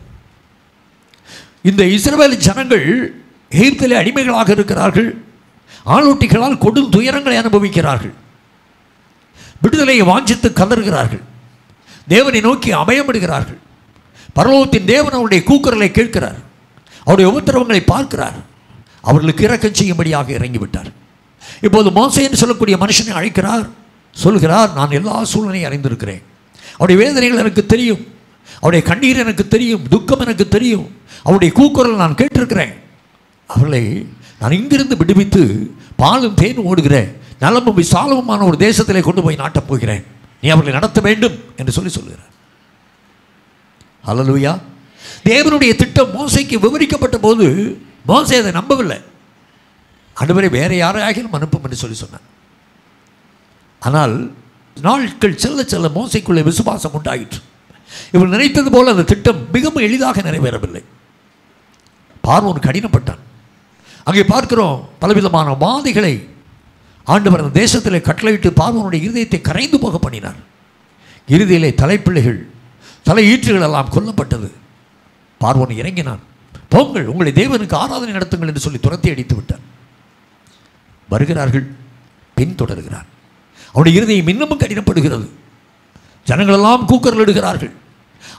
இந்த இஸ்ரேல் ஜனங்கள் எகிப்திலே அடிமைகளாக இருக்கிறார்கள். ஆளோட்டிகளால் கொடும் துயரங்களை அனுபவிக்கிறார்கள். விடுதலையை வாஞ்சித்து கதறுகிறார்கள். தேவனை நோக்கி அபயமிடுகிறார்கள் பரலோகத்தின் தேவன் அவருடைய கூக்குரலை கேட்கிறார். அவருடைய உபத்திரவங்களை பார்க்கிறார். அவர்களுக்கு இறக்கம் செய்யும்படியாக இறங்கிவிட்டார். இப்போது மோசை என்று சொல்லக்கூடிய மனுஷனை அழைக்கிறார். சொல்கிறார் நான் எல்லா சூழ்நிலையும் அறிந்திருக்கிறேன். அவருடைய வேதனைகள் எனக்கு தெரியும். அவருடைய கண்ணீர் எனக்கு தெரியும். துக்கம் எனக்கு தெரியும். அவருடைய கூக்குரல் நான் கேட்டிருக்கிறேன். அவர்களை நான் இங்கிருந்து விடுவித்து பாலும் தேன் ஓடுகிறேன். நலமும் விசாலமுமான ஒரு தேசத்திலே கொண்டு போய் நாட்டப் போகிறேன். நீ அவர்களை நடத்த வேண்டும் என்று சொல்லி சொல்கிறார் ஹலலுயா தேவனுடைய திட்டம் மோசைக்கு விவரிக்கப்பட்ட போது மோசை அதை நம்பவில்லை. அடுவரை வேற யாரையாகிலும் அனுப்பும் என்று சொல்லி சொன்னார். ஆனால் நாட்கள் செல்ல செல்ல மோசைக்குள்ளே விசுவாசம் உண்டாயிற்று. இவர் நினைத்தது போல் அந்த திட்டம் மிகவும் எளிதாக நிறைவேறவில்லை. பார்வோன் கடினப்பட்டான். அங்கே பார்க்கிறோம் பலவிதமான வாதிகளை. ஆண்டவர் அந்த தேசத்தில் கட்டளையிட்டு பார்வனுடைய இருதயத்தை கரைந்து போக பண்ணினார். இறுதியிலே தலைப்பிள்ளைகள் தலை ஈற்றுகள் எல்லாம் கொல்லப்பட்டது. பார்வன் இறங்கினான். போங்கள் உங்களை தேவனுக்கு ஆராதனை நடத்துங்கள் என்று சொல்லி துரத்தி அடித்து விட்டார் வருகிறார்கள் பின்தொடர்கிறார் அவருடைய இருதயம் இன்னமும் கடினப்படுகிறது. ஜனங்களெல்லாம் கூக்கரலிடுகிறார்கள்.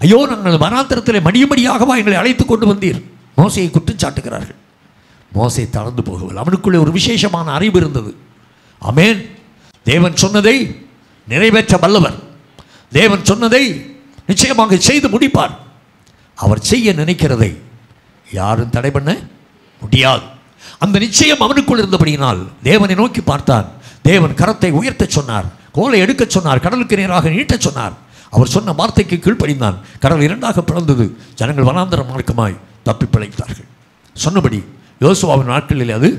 ஐயோ நாங்கள் மனாந்திரத்தில் மடியும்படியாகவா எங்களை அழைத்து கொண்டு வந்தீர்? மோசையை குற்றம் சாட்டுகிறார்கள். மோசை தளர்ந்து போகவில்லை. அவனுக்குள்ளே ஒரு விசேஷமான அறிவு இருந்தது. அமேன் தேவன் சொன்னதை நிறைவேற்ற வல்லவர். தேவன் சொன்னதை நிச்சயமாக செய்து முடிப்பார். அவர் செய்ய நினைக்கிறதை யாரும் தடை பண்ண முடியாது. அந்த நிச்சயம் அவனுக்குள் இருந்தபடியினால் தேவனை நோக்கி பார்த்தான். தேவன் கரத்தை உயர்த்தச் சொன்னார். கோலை எடுக்கச் சொன்னார். கடலுக்கு நேராக நீட்டச் சொன்னார். அவர் சொன்ன வார்த்தைக்கு கீழ்ப்படிந்தான். கடல் இரண்டாக பிறந்தது ஜனங்கள் வனாந்தர மார்க்கமாய் தப்பி பிழைத்தார்கள். சொன்னபடி யோசுவாவின் நாட்களில் அது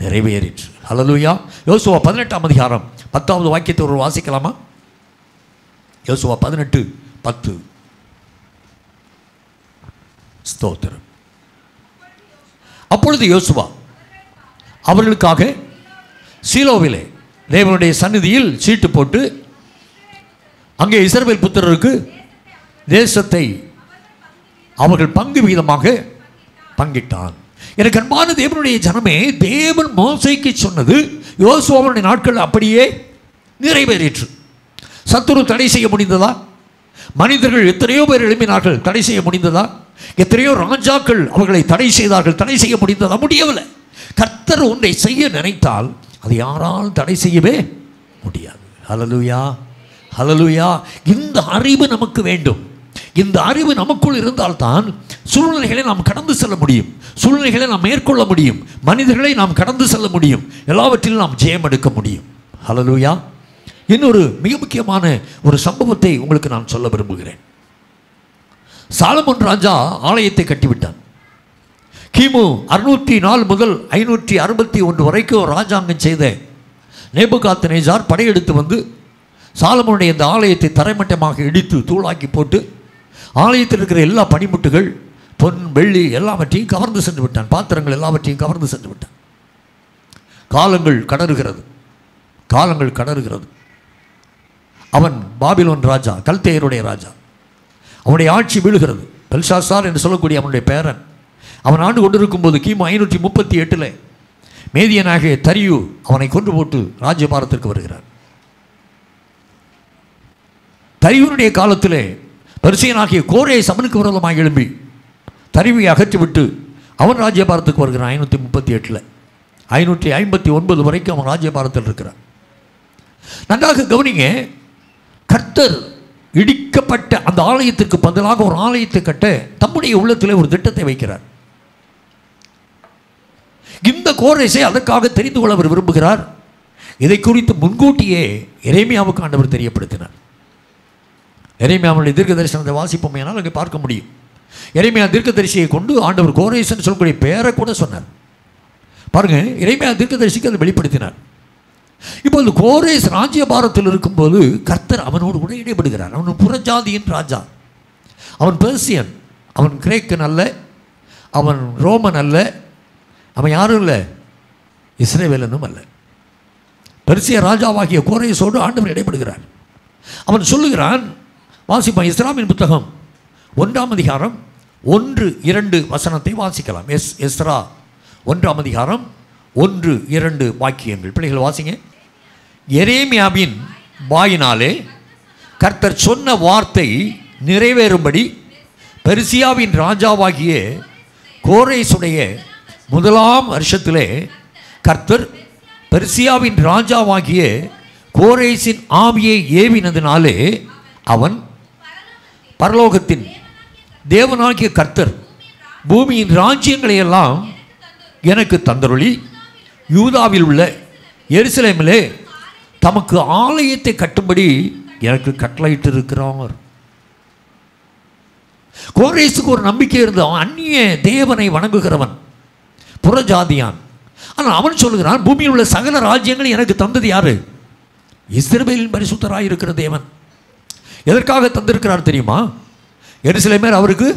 நிறைவேறிற்று. அலலுயா யோசுவா பதினெட்டாம் அதிகாரம் பத்தாவது வாக்கியத்தை ஒரு வாசிக்கலாமா? யோசுவா பதினெட்டு பத்து. ஸ்தோத்திரம். அப்பொழுது யோசுவா அவர்களுக்காக சீலோவிலே தேவனுடைய சந்நிதியில் சீட்டு போட்டு அங்கே இசர்வேல் புத்திரருக்கு தேசத்தை அவர்கள் பங்கு வீதமாக பங்கிட்டான். எனக்கு அன்பான தேவனுடைய ஜனமே தேவன் மோசைக்கு சொன்னது யோசுவாவுடைய நாட்கள் அப்படியே நிறைவேறிற்று. சத்துரு தடை செய்ய முடிந்ததா? மனிதர்கள் எத்தனையோ பேர் எழுப்பினார்கள் தடை செய்ய முடிந்ததா? எத்தனையோ ராஜாக்கள் அவர்களை தடை செய்தார்கள் தடை செய்ய முடிந்ததா? முடியவில்லை. கர்த்தர் ஒன்றை செய்ய நினைத்தால் அது யாராலும் தடை செய்யவே முடியாது. ஹலலுயா ஹலலுயா இந்த அறிவு நமக்கு வேண்டும். இந்த அறிவு நமக்குள் இருந்தால்தான் சூழ்நிலைகளை நாம் கடந்து செல்ல முடியும். சூழ்நிலைகளை நாம் மேற்கொள்ள முடியும். மனிதர்களை நாம் கடந்து செல்ல முடியும். எல்லாவற்றிலும் நாம் ஜெயம் எடுக்க முடியும். ஹலலூயா இன்னொரு மிக முக்கியமான ஒரு சம்பவத்தை உங்களுக்கு நான் சொல்ல விரும்புகிறேன். சாலமன் ராஜா ஆலயத்தை கட்டிவிட்டான். கிமு அறுநூற்றி நாலு முதல் ஐநூற்றி அறுபத்தி ஒன்று வரைக்கும் ராஜாங்கம் செய்த நேபுகாத் நேஜார் படையெடுத்து வந்து சாலமனுடைய இந்த ஆலயத்தை தரைமட்டமாக இடித்து தூளாக்கி போட்டு ஆலயத்தில் இருக்கிற எல்லா பனிமுட்டுகள் பொன் வெள்ளி எல்லாவற்றையும் கவர்ந்து சென்று விட்டான். பாத்திரங்கள் எல்லாவற்றையும் கவர்ந்து சென்று விட்டான். காலங்கள் கடறுகிறது. காலங்கள் கடறுகிறது. அவன் பாபிலோன் ராஜா கல்தேயருடைய ராஜா. அவனுடைய ஆட்சி வீழுகிறது. பெல்ஷாசார் என்று சொல்லக்கூடிய அவனுடைய பேரன். அவன் ஆண்டு கொண்டிருக்கும் போது கிமு ஐநூற்றி முப்பத்தி எட்டில் மேதியனாகிய தரியு அவனை கொண்டு போட்டு ராஜ்யபாரத்திற்கு வருகிறார். தரியுனுடைய காலத்திலே பரிசையனாகிய கோரே சமனுக்கு விரோதமாக எழும்பி தருவியை அகற்றிவிட்டு அவன் ராஜ்யபாரத்துக்கு வருகிறான். ஐநூற்றி முப்பத்தி எட்டில். ஐநூற்றி ஐம்பத்தி ஒன்பது வரைக்கும் அவன் ராஜ்யபாரத்தில் இருக்கிறான். நன்றாக கவனிங்க கர்த்தர் இடிக்கப்பட்ட அந்த ஆலயத்திற்கு பதிலாக ஒரு ஆலயத்தை கட்ட தம்முடைய உள்ளத்தில் ஒரு திட்டத்தை வைக்கிறார். இந்த கோரேசை அதற்காக தெரிந்து கொள்ள அவர் விரும்புகிறார். இதை குறித்து முன்கூட்டியே இறைமையாவுக்கு ஆண்டவர் தெரியப்படுத்தினார். எரேமியாவுடைய தீர்க்க தரிசனத்தை வாசிப்போம் என்னால் அங்கே பார்க்க முடியும். எரேமியா தீர்க்கதரிசியை கொண்டு ஆண்டவர் கோரேசன் சொல்லக்கூடிய பெயரை கூட சொன்னார். பாருங்கள் இறைமையா தீர்க்கதரிசிக்கு அதை வெளிப்படுத்தினார். இப்போது கோரேஸ் ராஜ்யபாரத்தில் இருக்கும்போது கர்த்தர் அவனோடு கூட இடைபடுகிறார். அவன் புறஜாதியின் ராஜா. அவன் பெர்சியன். அவன் கிரேக்கன் அல்ல. அவன் ரோமன் அல்ல. அவன் யாரும் இல்லை. இஸ்ரேவேலனும் அல்ல. பெர்சிய ராஜாவாகிய கோரேஸோடு ஆண்டவர் இடைபடுகிறார். அவன் சொல்லுகிறான் வாசிப்பான் இஸ்லாமின் புத்தகம். ஒன்றாம் அதிகாரம் ஒன்று இரண்டு வசனத்தை வாசிக்கலாம். S Ezra. ஒன்றாம் அதிகாரம் ஒன்று இரண்டு வாக்கியங்கள். பிள்ளைகள் வாசிங்க. எரேமியாவின் வாயினாலே கர்த்தர் சொன்ன வார்த்தை நிறைவேறும்படி பெர்சியாவின் ராஜாவாகிய கோரேசுடைய முதலாம் வருஷத்திலே கர்த்தர் பெர்சியாவின் ராஜாவாகிய கோரேசின் ஆவியை ஏவினதினாலே அவன் பரலோகத்தின் தேவனாகிய கர்த்தர் பூமியின் ராஜ்யங்களை எல்லாம் எனக்கு தந்தருளி. யூதாவில் உள்ள எருசலேமிலே தமக்கு ஆலயத்தை கட்டும்படி எனக்கு கட்டளையிட்டு இருக்கிறார் கோரேசுக்கு ஒரு நம்பிக்கை இருந்தான் அந்நிய தேவனை வணங்குகிறவன் புறஜாதியான். ஆனால் அவன் சொல்லுகிறான் பூமியில் உள்ள சகல ராஜ்யங்கள் எனக்கு தந்தது யாரு? இஸ்ரேலின் பரிசுத்தராக இருக்கிற தேவன். எதற்காக தந்திருக்கிறார் தெரியுமா? எருசலேமேர் அவருக்கு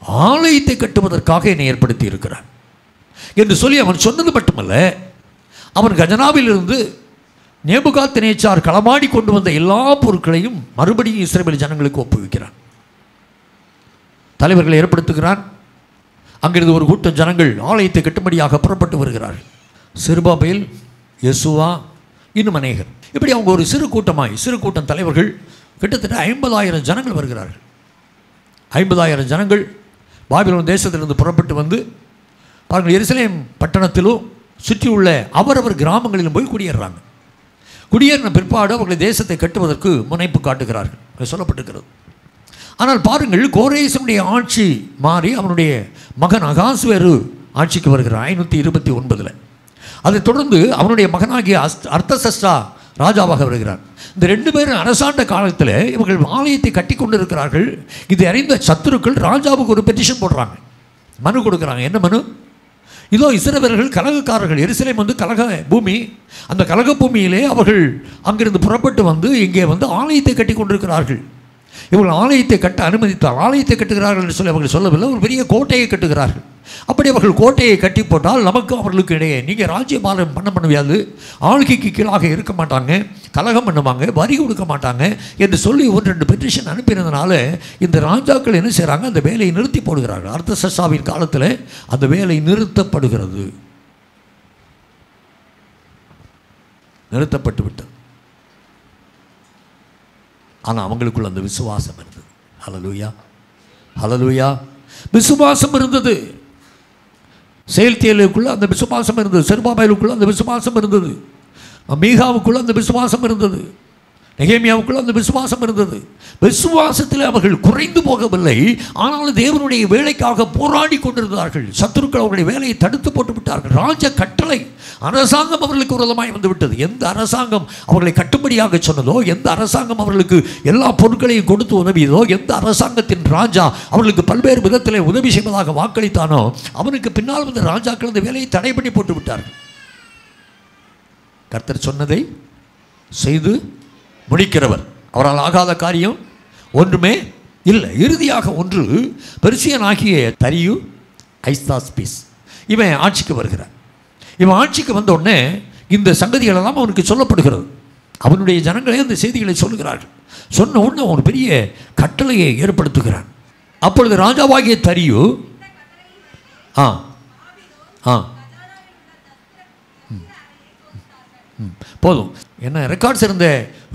ஆலயத்தை கட்டுவதற்காக என்னை ஏற்படுத்தி இருக்கிறார். என்று சொல்லி அவன் சொன்னது மட்டுமல்ல அவன் கஜனாவிலிருந்து நேபுகாத் நேச்சார் களமாடி கொண்டு வந்த எல்லா பொருட்களையும் மறுபடியும் இஸ்ரேல் ஜனங்களுக்கு ஒப்புவிக்கிறான். தலைவர்களை ஏற்படுத்துகிறான். அங்கிருந்து ஒரு கூட்டம் ஜனங்கள் ஆலயத்தை கட்டும்படியாக புறப்பட்டு வருகிறார்கள். சிறுபாபேல் யெசுவா இன்னும் அநேகர். இப்படி அவங்க ஒரு சிறு கூட்டமாய் சிறு கூட்டம் தலைவர்கள் கிட்டத்தட்ட ஐம்பதாயிரம் ஜனங்கள் வருகிறார்கள். ஐம்பதாயிரம் ஜனங்கள் பாபிலோன் தேசத்திலிருந்து புறப்பட்டு வந்து பாருங்கள் எருசலேம் பட்டணத்திலும் சுற்றியுள்ள அவரவர் கிராமங்களிலும் போய் குடியேறுறாங்க குடியேறின பிற்பாடு அவர்களை தேசத்தை கட்டுவதற்கு முனைப்பு காட்டுகிறார்கள் அது சொல்லப்பட்டிருக்கிறது. ஆனால் பாருங்கள் கோரேசனுடைய ஆட்சி மாறி அவனுடைய மகன் அகாசுவேரு ஆட்சிக்கு வருகிறார் ஐநூற்றி இருபத்தி ஒன்பதில். அதைத் தொடர்ந்து அவனுடைய மகனாகிய அஸ்த் அர்த்தசஸ்டா ராஜாவாக வருகிறார். இந்த ரெண்டு பேரும் அரசாண்ட காலத்தில் இவர்கள் ஆலயத்தை கட்டி கொண்டிருக்கிறார்கள் இது அறிந்த சத்துருக்கள் ராஜாவுக்கு ஒரு பெட்டிஷன் போடுறாங்க. மனு கொடுக்குறாங்க. என்ன மனு? இதோ இசைவர்கள் கலகக்காரர்கள். எருசலேம் வந்து கலக பூமி. அந்த கலக பூமியிலே அவர்கள் அங்கிருந்து புறப்பட்டு வந்து இங்கே வந்து ஆலயத்தை கட்டி கொண்டிருக்கிறார்கள் இவர்கள் ஆலயத்தை கட்ட அனுமதித்தால் ஆலயத்தை கட்டுகிறார்கள் என்று சொல்லி அவர்கள் சொல்லவில்லை. ஒரு பெரிய கோட்டையை கட்டுகிறார்கள். அப்படி அவர்கள் கோட்டையை கட்டி போட்டால் நமக்கும் அவர்களுக்கு இடையே நீங்கள் ராஜ்யபாலம் பண்ண முடியாது. ஆளுகைக்கு கீழாக இருக்க மாட்டாங்க. கலகம் பண்ணுவாங்க. வரி கொடுக்க மாட்டாங்க என்று சொல்லி ஒன்று ரெண்டு பெட்டிஷன் அனுப்பினதுனால இந்த ராஜாக்கள் என்ன செய்கிறாங்க அந்த வேலையை நிறுத்தி போடுகிறார்கள். அர்த்த சசாவின் காலத்தில் அந்த வேலை நிறுத்தப்படுகிறது. நிறுத்தப்பட்டு விட்டது. ஆனால் அவங்களுக்குள்ள அந்த விசுவாசம் இருந்தது. ஹலலூயா ஹலலூயா விசுவாசம் இருந்தது. செயல்தியலுக்குள்ள அந்த விசுவாசம் இருந்தது. செருபாபாயிலுக்குள்ள அந்த விசுவாசம் இருந்தது. மீகாவுக்குள்ள அந்த விசுவாசம் இருந்தது. நெகேமியாவுக்குள்ள அந்த விசுவாசம் இருந்தது. விசுவாசத்தில் அவர்கள் குறைந்து போகவில்லை. ஆனாலும் தேவனுடைய வேலைக்காக போராடி கொண்டிருந்தார்கள். சத்துருக்கள் அவருடைய வேலையை தடுத்து போட்டு விட்டார்கள். ராஜ கட்டளை அரசாங்கம் அவர்களுக்கு விரோதமாய் வந்துவிட்டது. எந்த அரசாங்கம் அவர்களை கட்டுப்படியாக சொன்னதோ எந்த அரசாங்கம் அவர்களுக்கு எல்லா பொருட்களையும் கொடுத்து உதவியதோ எந்த அரசாங்கத்தின் ராஜா அவர்களுக்கு பல்வேறு விதத்தில் உதவி செய்வதாக வாக்களித்தானோ அவனுக்கு பின்னால் வந்த ராஜாக்கள் அந்த வேலையை தடை பண்ணி போட்டு விட்டார்கள். கர்த்தர் சொன்னதை செய்து முடிக்கிறவர். அவரால் ஆகாத காரியம் ஒன்றுமே இல்லை. இறுதியாக ஒன்று பெருசியனாகிய தரியு ஐஸ்தாஸ்பீஸ். இவன் ஆட்சிக்கு வருகிறார் இவன் ஆட்சிக்கு வந்த உடனே இந்த சங்கதிகள் எல்லாம் அவனுக்கு சொல்லப்படுகிறது. அவனுடைய ஜனங்களே அந்த செய்திகளை சொல்லுகிறார்கள் சொன்ன உடனே அவன் பெரிய கட்டளையை ஏற்படுத்துகிறான். அப்பொழுது ராஜாவாகிய தரியு ஆ ஆ போதும். என்ன ரெக்கார்ட்ஸ் இருந்த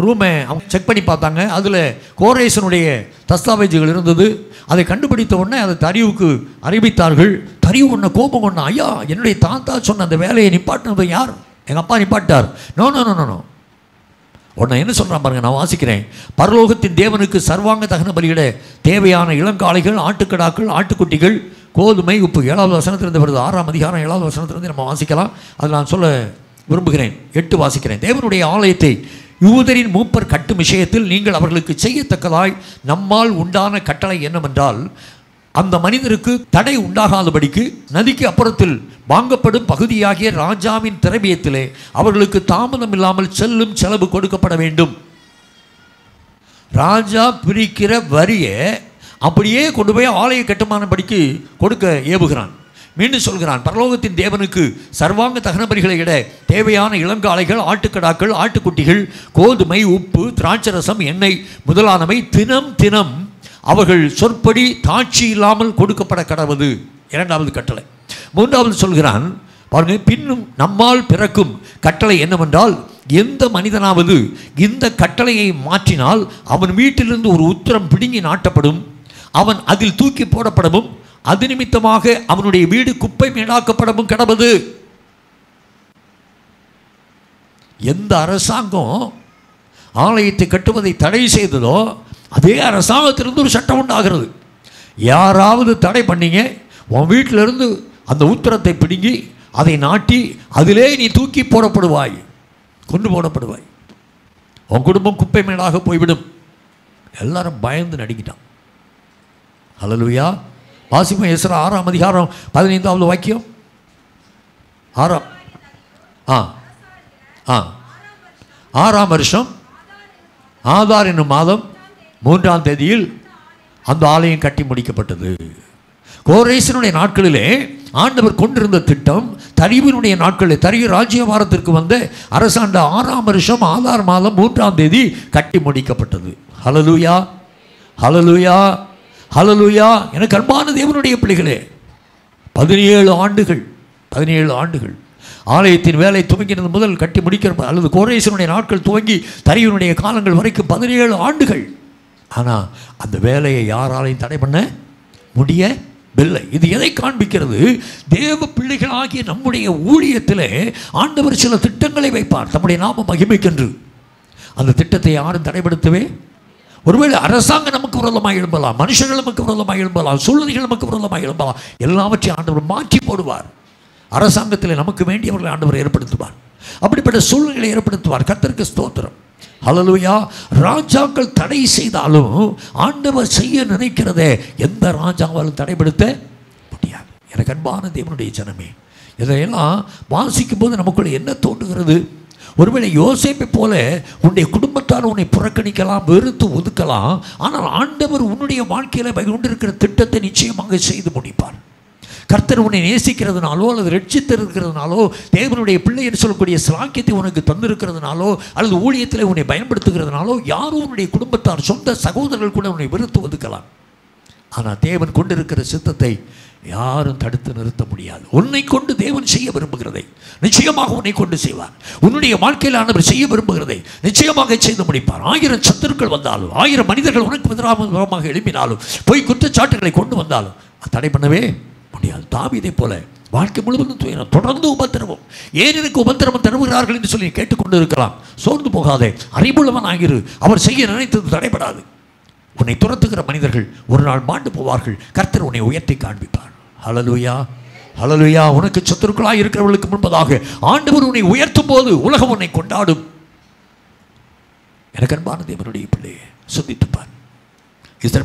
ரூமை அவங்க செக் பண்ணி பார்த்தாங்க. அதில் கோரேசனுடைய தஸ்தாவேஜுகள் இருந்தது. அதை கண்டுபிடித்த உடனே அதை தரிவுக்கு அறிவித்தார்கள். தரிவு ஒன்று கோபம் ஒன்று ஐயா என்னுடைய தாத்தா சொன்ன அந்த வேலையை நிப்பாட்டினது யார்? எங்கள் அப்பா நிப்பாட்டார் நோ நோ நோ நோ உடனே என்ன சொல்கிறான் பாருங்க நான் வாசிக்கிறேன். பரலோகத்தின் தேவனுக்கு சர்வாங்க தகன பலியிட தேவையான இளங்காளைகள் ஆட்டுக்கடாக்கள் ஆட்டுக்குட்டிகள் கோதுமை உப்பு. ஏழாவது வசனத்திலிருந்து வருது. ஆறாம் அதிகாரம் ஏழாவது வசனத்திலிருந்து நம்ம வாசிக்கலாம். அது நான் சொல்ல விரும்புகிறேன். எட்டு வாசிக்கிறேன். தேவனுடைய ஆலயத்தை யூதரின் மூப்பர் கட்டும் விஷயத்தில் நீங்கள் அவர்களுக்கு செய்யத்தக்கதாய் நம்மால் உண்டான கட்டளை என்னவென்றால் அந்த மனிதருக்கு தடை உண்டாகாதபடிக்கு நதிக்கு அப்புறத்தில் வாங்கப்படும் பகுதியாகிய ராஜாவின் திரவியத்திலே அவர்களுக்கு தாமதம் இல்லாமல் செல்லும் செலவு கொடுக்கப்பட வேண்டும். ராஜா பிரிக்கிற வரியை அப்படியே கொண்டு போய் ஆலய கட்டுமானபடிக்கு கொடுக்க ஏவுகிறான். மீண்டும் சொல்கிறான் பரலோகத்தின் தேவனுக்கு சர்வாங்க தகனபரிகளை இட தேவையான இளங்காலைகள் ஆட்டுக்கடாக்கள் ஆட்டுக்குட்டிகள் கோதுமை உப்பு திராட்சரசம் எண்ணெய் முதலானவை தினம் தினம் அவர்கள் சொற்படி தாட்சி இல்லாமல் கொடுக்கப்பட கடவுது. இரண்டாவது கட்டளை. மூன்றாவது சொல்கிறான் பாருங்க பின்னும் நம்மால் பிறக்கும் கட்டளை என்னவென்றால் எந்த மனிதனாவது இந்த கட்டளையை மாற்றினால் அவன் வீட்டிலிருந்து ஒரு உத்தரம் பிடுங்கி நாட்டப்படும் அவன் அதில் தூக்கி போடப்படவும் அது நிமித்தமாக அவனுடைய வீடு குப்பை மேடாக்கப்படவும் கிடப்பது. எந்த அரசாங்கம் ஆலயத்தை கட்டுவதை தடை செய்ததோ அதே அரசாங்கத்திலிருந்து ஒரு சட்டம் உண்டாகிறது. யாராவது தடை பண்ணீங்க உன் வீட்டிலிருந்து அந்த உத்தரத்தை பிடுங்கி அதை நாட்டி அதிலே நீ தூக்கி போடப்படுவாய் கொண்டு போடப்படுவாய். உன் குடும்பம் குப்பை மேலாக போய்விடும். எல்லாரும் பயந்து நடிக்கிட்டான் ஹalleluya. வாசிப்போம். எஸ்ரா ஆறாம் அதிகாரம் பதினைந்தாவது வாக்கியம். ஆறாம். ஆ. ஆ. ஆறாம் வருஷம். ஆதார் என்னும் மாதம் மூன்றாம் தேதியில் அந்த ஆலயம் கட்டி முடிக்கப்பட்டது. கோரேசனுடைய நாட்களிலே ஆண்டவர் கொண்டிருந்த திட்டம் தரிவினுடைய நாட்களில் தரிய ராஜ்யவாரத்திற்கு வந்த அரசாண்ட ஆறாம் வருஷம் ஆதார் மாதம் மூன்றாம் தேதி கட்டி முடிக்கப்பட்டது. ஹலலூயா ஹலலூயா ஹலலுயா எனக்கு அன்பான தேவனுடைய பிள்ளைகளே பதினேழு ஆண்டுகள் பதினேழு ஆண்டுகள். ஆலயத்தின் வேலை துவங்கினது முதல் கட்டி முடிக்கிற அல்லது கோரேசனுடைய நாட்கள் துவங்கி தரியனுடைய காலங்கள் வரைக்கும் பதினேழு ஆண்டுகள். ஆனால் அந்த வேலையை யாராலையும் தடை பண்ண முடியவில்லை. இது எதை காண்பிக்கிறது? தேவ பிள்ளைகளாகிய நம்முடைய ஊழியத்தில் ஆண்டவர் சில திட்டங்களை வைப்பார். தம்முடைய நாம மகிமைக்கென்று. அந்த திட்டத்தை யாரும் தடைப்படுத்தவே ஒருவேளை அரசாங்கம் நமக்கு விரோதமாக எழும்பலாம் மனுஷர்கள் நமக்கு விரோதமாக எழும்பலாம் சூழ்நிலைகள் நமக்கு விரோதமாக எழும்பலாம் எல்லாவற்றையும் ஆண்டவர் மாற்றி போடுவார். அரசாங்கத்தில் நமக்கு வேண்டியவர்களை ஆண்டவர் ஏற்படுத்துவார். அப்படிப்பட்ட சூழ்நிலை ஏற்படுத்துவார். கத்தருக்கு ஸ்தோத்திரம். அலலுயா ராஜாக்கள் தடை செய்தாலும் ஆண்டவர் செய்ய நினைக்கிறதே எந்த ராஜாவாலும் தடைப்படுத்த முடியாது. எனக்கு அன்பான தேவனுடைய ஜனமே இதையெல்லாம் வாசிக்கும் போது நமக்குள்ள என்ன தோன்றுகிறது? ஒருவேளை யோசிப்பை போல உன்னுடைய குடும்பத்தார் உன்னை புறக்கணிக்கலாம் வெறுத்து ஒதுக்கலாம் ஆனால் ஆண்டவர் உன்னுடைய வாழ்க்கையில் கொண்டிருக்கிற திட்டத்தை நிச்சயமாக செய்து முடிப்பார். கர்த்தர் உன்னை நேசிக்கிறதுனாலோ அல்லது ரட்சித்திருக்கிறதுனாலோ தேவனுடைய பிள்ளை என்று சொல்லக்கூடிய சிலாக்கியத்தை உனக்கு தந்திருக்கிறதுனாலோ அல்லது ஊழியத்தில் உன்னை பயன்படுத்துகிறதுனாலோ யாரும் உன்னுடைய குடும்பத்தார் சொந்த சகோதரர்கள் கூட உன்னை வெறுத்து ஒதுக்கலாம். ஆனால் தேவன் கொண்டிருக்கிற சித்தத்தை யாரும் தடுத்து நிறுத்த முடியாது. உன்னை கொண்டு தேவன் செய்ய விரும்புகிறதை நிச்சயமாக உன்னை கொண்டு செய்வார். உன்னுடைய வாழ்க்கையில் ஆண்டவர் செய்ய விரும்புகிறதை நிச்சயமாக செய்து முடிப்பார். ஆயிரம் சத்துருக்கள் வந்தாலும் ஆயிரம் மனிதர்கள் உனக்கு விதமாக எழுப்பினாலும் போய் குற்றச்சாட்டுகளை கொண்டு வந்தாலும் தடை பண்ணவே முடியாது. தாவிதை போல வாழ்க்கை முழுவதும் துயரம். தொடர்ந்து உபத்திரவம். ஏன் எனக்கு உபத்திரவம் தருகிறார்கள் என்று சொல்லி கேட்டுக்கொண்டு இருக்கலாம் சோர்ந்து போகாதே. அறிவுள்ளவன் ஆகிரு அவர் செய்ய நினைத்தது தடைபடாது. உன்னை துரத்துகிற மனிதர்கள் ஒரு நாள் மாண்டு போவார்கள். கர்த்தர் உன்னை உயர்த்தி காண்பிப்பார். ஹலலுயா ஹலலுயா உனக்கு சத்துருக்களாக இருக்கிறவர்களுக்கு முன்பதாக ஆண்டவர் உன்னை உயர்த்தும் போது உலகம் உன்னை கொண்டாடும். எனக்கு அன்பான தேவனுடைய பிள்ளையே சிந்தித்துப்பார்.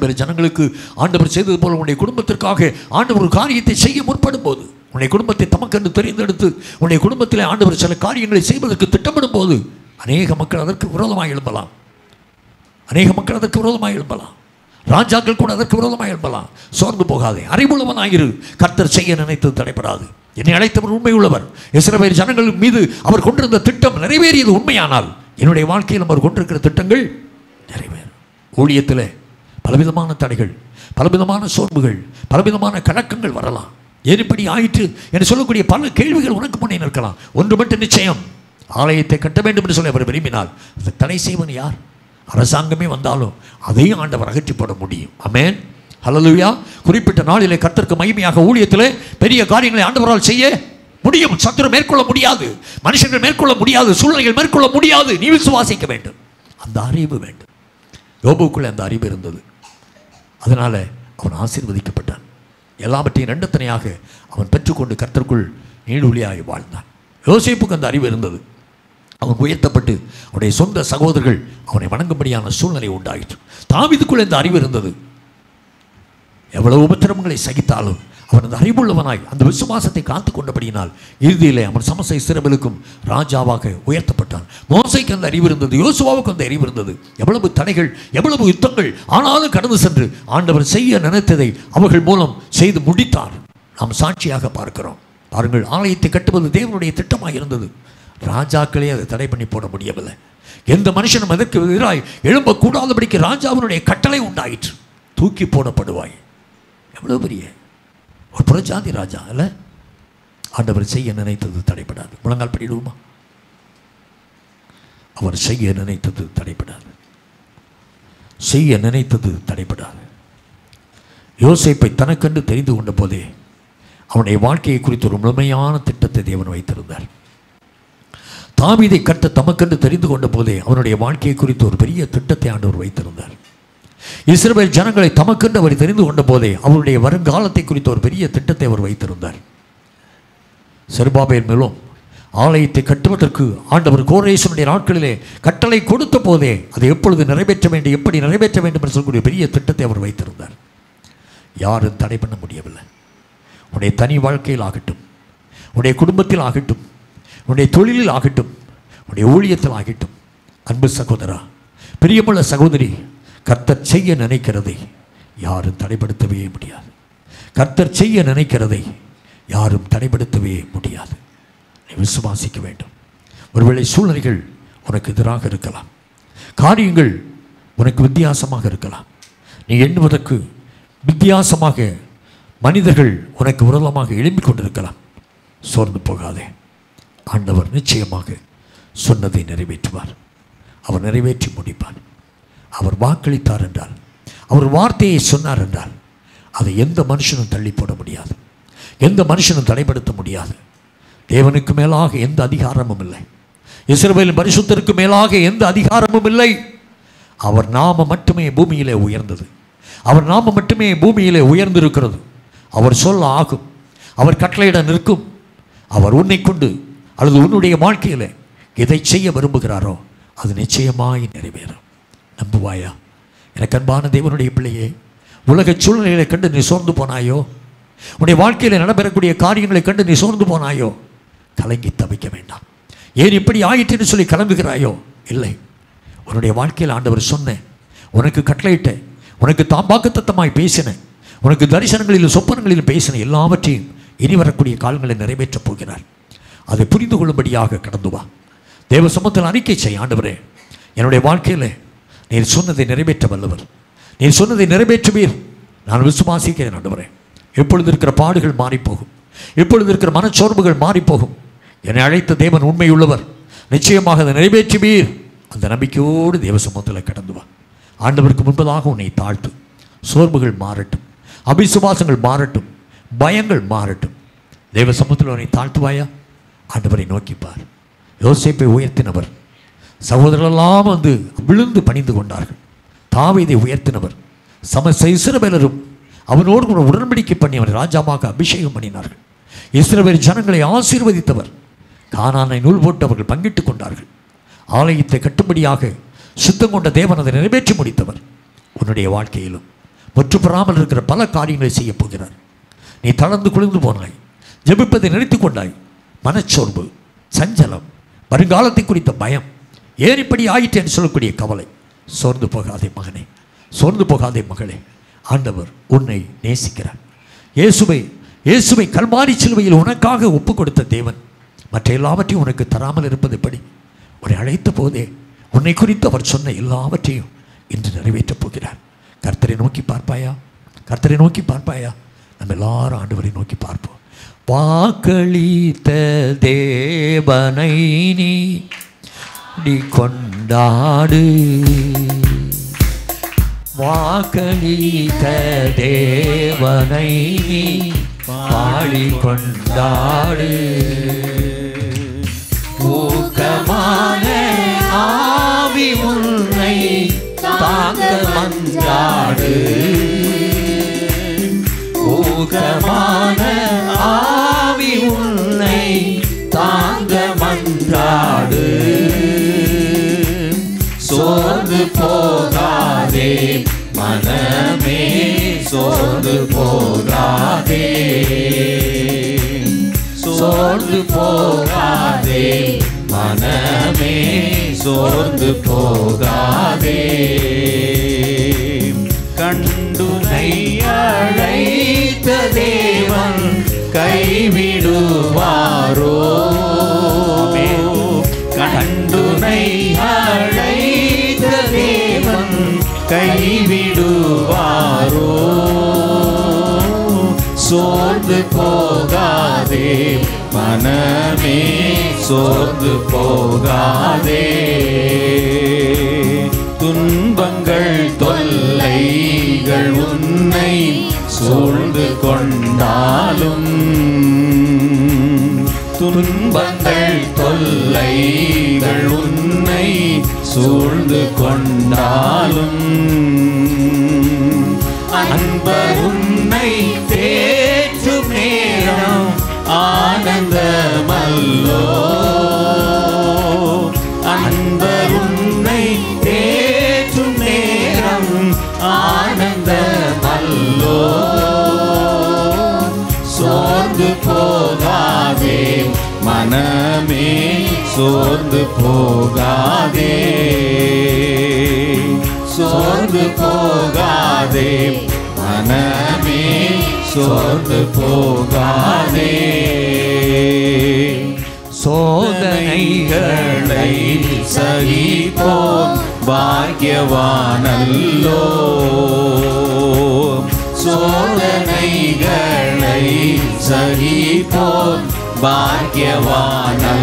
பேர் ஜனங்களுக்கு ஆண்டவர் செய்தது போல உன்னுடைய குடும்பத்திற்காக ஆண்டவர் ஒரு காரியத்தை செய்ய முற்படும் போது உன்னை குடும்பத்தை தமக்கென்று தெரிந்தெடுத்து உன்னை குடும்பத்தில் ஆண்டவர் சில காரியங்களை செய்வதற்கு திட்டமிடும் போது அநேக மக்கள் அதற்கு விரோதமாக எழும்பலாம். அநேக மக்கள் அதற்கு விரோதமாக எழும்பலாம். ராஜாக்கள் கூட அதற்கு விரோதமாக இருப்பலாம் சோர்ந்து போகாதே. அறிவுள்ளவனாயிரு. கர்த்தர் செய்ய நினைத்தது தடைபடாது. என்னை அழைத்தவர் உண்மை உள்ளவர் இஸ்ரவேல் ஜனங்கள் மீது அவர் கொண்டிருந்த திட்டம் நிறைவேறியது உண்மையானால் என்னுடைய வாழ்க்கையில் அவர் கொண்டிருக்கிற திட்டங்கள் நிறைவேறும். ஊழியத்தில் பலவிதமான தடைகள் பலவிதமான சோர்வுகள் பலவிதமான கலக்கங்கள் வரலாம். ஏன் ஆயிற்று என்று சொல்லக்கூடிய பல கேள்விகள் உனக்கு முன்னே நிற்கலாம். ஒன்று மட்டும் நிச்சயம். ஆலயத்தை கட்ட வேண்டும் என்று சொல்லி அவர் விரும்பினால் தடை செய்வன் யார்? அரசாங்கமே வந்தாலும் அதையும் ஆண்டவர் அகற்றிப்பட முடியும். அமேன் ஹalleluya. குறிப்பிட்ட நாளிலே கர்த்தருக்கு மகிமையாக ஊழியத்திலே பெரிய காரியங்களை ஆண்டவரால் செய்ய முடியும். சத்துரு மேற்கொள்ள முடியாது. மனுஷர்கள் மேற்கொள்ள முடியாது. சூழ்நிலைகள் மேற்கொள்ள முடியாது. நீ விசுவாசிக்க வேண்டும். அந்த அறிவு வேண்டும். யோபுக்குள்ளே அந்த அறிவு இருந்தது. அதனால் அவன் ஆசீர்வதிக்கப்பட்டான். எல்லாவற்றையும் ரெண்டத்தனையாக அவன் பெற்றுக்கொண்டு கர்த்தருக்குள் நீடுலியாய் வாழ்ந்தான். யோசிப்புக்கு அந்த அறிவு இருந்தது. அவன் உயர்த்தப்பட்டு அவனுடைய சொந்த சகோதரர்கள் அவனை வணங்கும்படியான சூழ்நிலை உண்டாயிற்று. தாவிதுக்குள் இந்த அறிவு இருந்தது. எவ்வளவு உபத்திரமங்களை சகித்தாலும் அவன் அந்த அறிவுள்ளவனாய் அந்த விசுவாசத்தை காத்து கொண்டபடியினால் இறுதியிலே அவன் சமசை சிறபலுக்கும் ராஜாவாக உயர்த்தப்பட்டான். மோசைக்கு அந்த அறிவு இருந்தது யோசுவாவுக்கு அந்த அறிவு இருந்தது. எவ்வளவு தடைகள் எவ்வளவு யுத்தங்கள் ஆனாலும் கடந்து சென்று ஆண்டவர் செய்ய நினைத்ததை அவர்கள் மூலம் செய்து முடித்தார். நாம் சாட்சியாக பார்க்கிறோம். பாருங்கள் ஆலயத்தை கட்டுவது தேவனுடைய திட்டமாக இருந்தது. ராஜாக்களே அதை தடை பண்ணி போட முடியவில்லை. எந்த மனுஷனும் அதற்கு எதிராய் எழும்பக்கூடாதபடிக்கு ராஜாவினுடைய கட்டளை உண்டாயிற்று. தூக்கி போடப்படுவாய். எவ்வளவு பெரிய? ஒரு புறஜாதி ராஜா அல்ல? ஆண்டவர் செய்ய நினைத்தது தடைப்படாது முழங்கால் பண்ணிடுவோமா அவர் செய்ய நினைத்தது தடைப்படாது செய்ய நினைத்தது தடைப்படாது யோசிப்பை தனக்கென்று தெரிந்து கொண்ட போதே அவனுடைய வாழ்க்கையை குறித்து ஒரு முழுமையான திட்டத்தை தேவன் வைத்திருந்தார். தாமீதை கட்ட தமக்கென்று தெரிந்து கொண்ட போதே அவனுடைய வாழ்க்கையை குறித்து ஒரு பெரிய திட்டத்தை ஆண்டவர் வைத்திருந்தார். இஸ்ரேல் ஜனங்களை தமக்கென்று அவர் தெரிந்து கொண்ட போதே அவருடைய வருங்காலத்தை குறித்த ஒரு பெரிய திட்டத்தை அவர் வைத்திருந்தார். செருபாபையின் மேலும் ஆலயத்தை கட்டுவதற்கு ஆண்டவர் கோரேசனுடைய நாட்களிலே கட்டளை கொடுத்த போதே அதை எப்பொழுது நிறைவேற்ற வேண்டும் எப்படி நிறைவேற்ற வேண்டும் என்று சொல்லக்கூடிய பெரிய திட்டத்தை அவர் வைத்திருந்தார். யாரும் தடை பண்ண முடியவில்லை. உடைய தனி வாழ்க்கையில் ஆகட்டும் உடைய குடும்பத்தில் ஆகட்டும் உன்னுடைய தொழிலில் ஆகட்டும் உன்னுடைய ஊழியத்தில் ஆகட்டும் அன்பு சகோதரா பிரியமுள்ள சகோதரி கர்த்தர் செய்ய நினைக்கிறதை யாரும் தடைப்படுத்தவே முடியாது. கர்த்தர் செய்ய நினைக்கிறதை யாரும் தடைப்படுத்தவே முடியாது. நீ விசுவாசிக்க வேண்டும். ஒருவேளை சூழ்நிலைகள் உனக்கு எதிராக இருக்கலாம். காரியங்கள் உனக்கு வித்தியாசமாக இருக்கலாம். நீ எண்ணுவதற்கு வித்தியாசமாக மனிதர்கள் உனக்கு விரோதமாக எழும்பிக் கொண்டிருக்கலாம். சோர்ந்து போகாதே. ஆண்டவர் நிச்சயமாக சொன்னதை நிறைவேற்றுவார். அவர் நிறைவேற்றி முடிப்பார். அவர் வாக்களித்தார் என்றால் அவர் வார்த்தையை சொன்னார் என்றால் அதை எந்த மனுஷனும் தள்ளி போட முடியாது. எந்த மனுஷனும் தடைப்படுத்த முடியாது. தேவனுக்கு மேலாக எந்த அதிகாரமும் இல்லை. இஸ்ரவேலின் பரிசுத்தருக்கு மேலாக எந்த அதிகாரமும் இல்லை. அவர் நாம மட்டுமே பூமியிலே உயர்ந்தது. அவர் நாம மட்டுமே பூமியிலே உயர்ந்திருக்கிறது. அவர் சொல்ல ஆகும். அவர் கட்டளையிட நிற்கும். அவர் உன்னை கொண்டு அல்லது உன்னுடைய வாழ்க்கையில் எதை செய்ய விரும்புகிறாரோ அது நிச்சயமாய் நிறைவேறும். நம்புவாயா? எனக்கு அன்பான தேவனுடைய பிள்ளையே உலக சூழ்நிலைகளை கண்டு நீ சோர்ந்து போனாயோ? உன்னுடைய வாழ்க்கையில் நடைபெறக்கூடிய காரியங்களை கண்டு நீ சோர்ந்து போனாயோ? கலங்கி தவிக்க வேண்டாம். ஏன் இப்படி ஆயிற்றுன்னு சொல்லி கிளம்புகிறாயோ இல்லை. உன்னுடைய வாழ்க்கையில் ஆண்டவர் சொன்னேன் உனக்கு கட்டளையிட்டேன் உனக்கு தாம்பாக்கு தத்தமாய் பேசினேன் உனக்கு தரிசனங்களிலும் சொப்பனங்களிலும் பேசின எல்லாவற்றையும் இனி வரக்கூடிய காலங்களை நிறைவேற்றப் போகிறார். அதை புரிந்து கொள்ளும்படியாக கடந்து வா. தேவ சமூகத்தில் அறிக்கை செய் ஆண்டவரே. என்னுடைய வாழ்க்கையில் நீர் சொன்னதை நிறைவேற்ற வல்லவர். நீர் சொன்னதை நிறைவேற்றுவீர். நான் விசுவாசிக்கிறேன் ஆண்டவரே. எப்பொழுது இருக்கிற பாடுகள் மாறிப்போகும். எப்பொழுது இருக்கிற மனச்சோர்வுகள் மாறிப்போகும். என்னை அழைத்த தேவன் உண்மையுள்ளவர். நிச்சயமாக அதை நிறைவேற்றுவீர். அந்த நம்பிக்கையோடு தேவ சமூகத்தில் கடந்து வா. ஆண்டவருக்கு முன்பதாக உன்னை தாழ்த்து. சோர்வுகள் மாறட்டும். அபிசுவாசங்கள் மாறட்டும். பயங்கள் மாறட்டும். தேவ சமூகத்தில் உன்னை தாழ்த்துவாயா? ஆண்டவரை நோக்கிப்பார். யோசிப்பை உயர்த்தினவர். சகோதரெல்லாம் வந்து விழுந்து பணிந்து கொண்டார்கள். தாவீதை உயர்த்தினவர். சம இஸ்ரவேலரும் அவனோடு கூட உடன்படிக்கை பண்ணி அவனை ராஜாவாக அபிஷேகம் பண்ணினார்கள். இஸ்ரவேல் ஜனங்களை ஆசீர்வதித்தவர். கானானை நூல் போட்டு அவர்கள் பங்கிட்டுக் கொண்டார்கள். ஆலயத்தை கட்டுப்படியாக சுத்தம் கொண்ட தேவன் அதை நிறைவேற்றி முடித்தவர். உன்னுடைய வாழ்க்கையிலும் முற்றுப்பெறாமல் இருக்கிற பல காரியங்களை செய்யப் போகிறார். நீ தளர்ந்து குளிர்ந்து போனாய். ஜெபிப்பதை நினைத்துக் கொண்டாய். மனச்சோர்வு சஞ்சலம் வருங்காலத்தை குறித்த பயம் ஏன் இப்படி சொல்லக்கூடிய கவலை. சோர்ந்து போகாதே மகனே சோர்ந்து போகாதே மகளே ஆண்டவர் உன்னை நேசிக்கிறார். இயேசுவை இயேசுவை கல்மாரி சிலுவையில் உனக்காக ஒப்பு கொடுத்த தேவன் மற்ற எல்லாவற்றையும் உனக்கு தராமல் இருப்பது எப்படி? உன்னை அழைத்த போதே உன்னை குறித்து அவர் சொன்ன எல்லாவற்றையும் இன்று நிறைவேற்றப் போகிறார். கர்த்தரை நோக்கி பார்ப்பாயா? கர்த்தரை நோக்கி பார்ப்பாயா? நம்ம எல்லாரும் ஆண்டவரை நோக்கி பார்ப்போம். வாக்களித்த தேவனை நீ நீ கொண்டாடு. வாக்களித்த தேவனை நீ பாடி கொண்டாடு ஊக்கமான ஆவி உன்னை தாங்க மன்றாடு. ஊக்கமான ஆ மன்றாடு சோர்ந்து போகாதே மனமே சோர்ந்து போகாதே. சோர்ந்து போகாதே மனமே சோர்ந்து போகாதே. கண்டுனை அழைத்த தேவன் கைவிடுவாரோ? அழைத்த தேவன் கைவிடுவாரோ? சோர்ந்து போகாதே மனமே சோர்ந்து போகாதே. துன்பங்கள் தொல்லைகள் உன்னை சூழ்ந்து கொண்டாலும் துன்பங்கள் தொல்லைகள் உன்னை சூழ்ந்து கொண்டாலும் அன்பர் உன்னை தேற்றும் நேரம் ஆனந்தமல்லோ. அன்பர் உன்னை தேற்றும் நேரம் ஆனந்தமல்லோ. சோர்ந்து போகாதே மனமே. சோர்ந்து போகாதே. சோர்ந்து போகாதே. மனமே சோர்ந்து போகாதே. சோதனைகளை சகிப்போம் பாக்கியவானல்லோ. சோதனைகளை சகிப்போம் பாக்கியவானல்லோ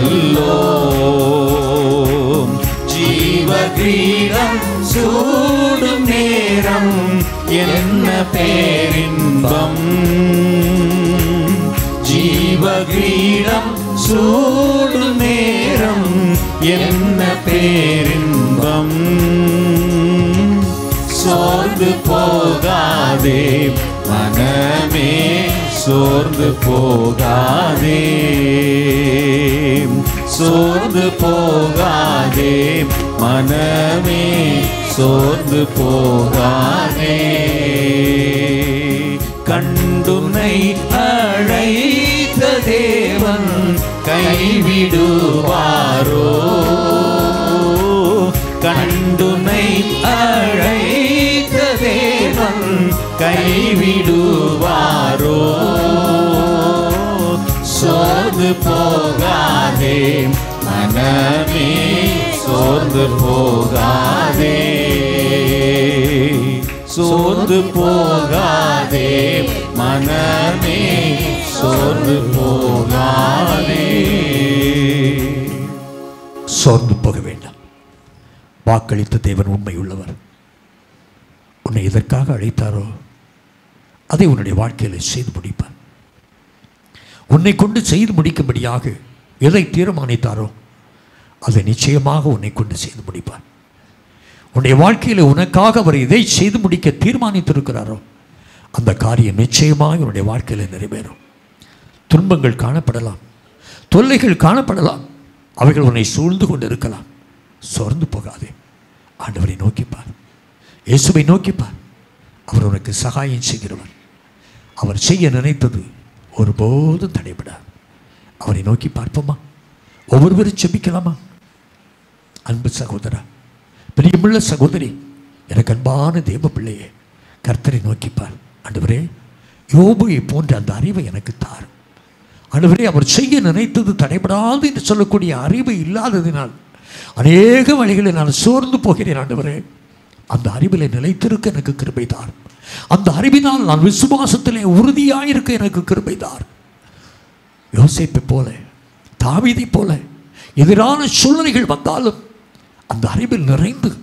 ஜீவ கிரீடம் சூடும் நேரம் என்ன பேரின்பம் ஜீவ கிரீடம் சூடும் நேரம் என்ன பேரின்பம் சோர்ந்து போகாதே மனமே சோர்ந்து போகாதே சோர்ந்து போகாதே மனமே சோர்ந்து போகாதே. கண்டுனை அழைத்த தேவன் கைவிடுவாரோ? கண் கைவிடுவாரோ சோர்ந்து போகாதே மனமே சோர்ந்து போகாதே சோர்ந்து போகாதே மனமே சோர்ந்து போகாதே சோர்ந்து போக வேண்டாம் வாக்களித்த தேவன் உண்மை உள்ளவர் உன்னை எதற்காக அழைத்தாரோ அதை உன்னுடைய வாழ்க்கையில் செய்து முடிப்பார் உன்னை கொண்டு செய்து முடிக்கும்படியாக எதை தீர்மானித்தாரோ அதை நிச்சயமாக உன்னை கொண்டு செய்து முடிப்பார் உன்னுடைய வாழ்க்கையில் உனக்காக அவர் எதை செய்து முடிக்க தீர்மானித்திருக்கிறாரோ அந்த காரியம் நிச்சயமாக உன்னுடைய வாழ்க்கையில் நிறைவேறும். துன்பங்கள் காணப்படலாம். தொல்லைகள் காணப்படலாம். அவைகள் உன்னை சூழ்ந்து கொண்டு இருக்கலாம் சொர்ந்து போகாதே. ஆண்டவரை நோக்கிப்பார். இயேசுவை நோக்கிப்பார். அவர் உனக்கு சகாயம் செய்கிறவர். அவர் செய்ய நினைத்தது ஒருபோதும் தடைபடா அவரை நோக்கி பார்ப்போமா? ஒவ்வொருவரும் செபிக்கலாமா? அன்பு சகோதரா பிரியமுள்ள சகோதரி எனக்கு அன்பான தேவ பிள்ளையே கர்த்தரை நோக்கிப்பார் ஆண்டவரே யோபுவை போன்ற அந்த அறிவை எனக்கு தார். ஆண்டவரே அவர் செய்ய நினைத்தது தடைபடாது என்று சொல்லக்கூடிய அறிவு இல்லாததினால் அநேக வழிகளில் நான் சோர்ந்து போகிறேன் ஆண்டவரே. அந்த அறிவில் நிலைத்திருக்க எனக்கு கிருபைதார் அந்த அறிவினால் நான் விசுவாசத்திலே உறுதியாயிருக்க எனக்கு கிருபைதார் யோசிப்பை போல தாவிதை போல எதிரான சூழ்நிலைகள் வந்தாலும் அந்த அறிவில் நிறைந்து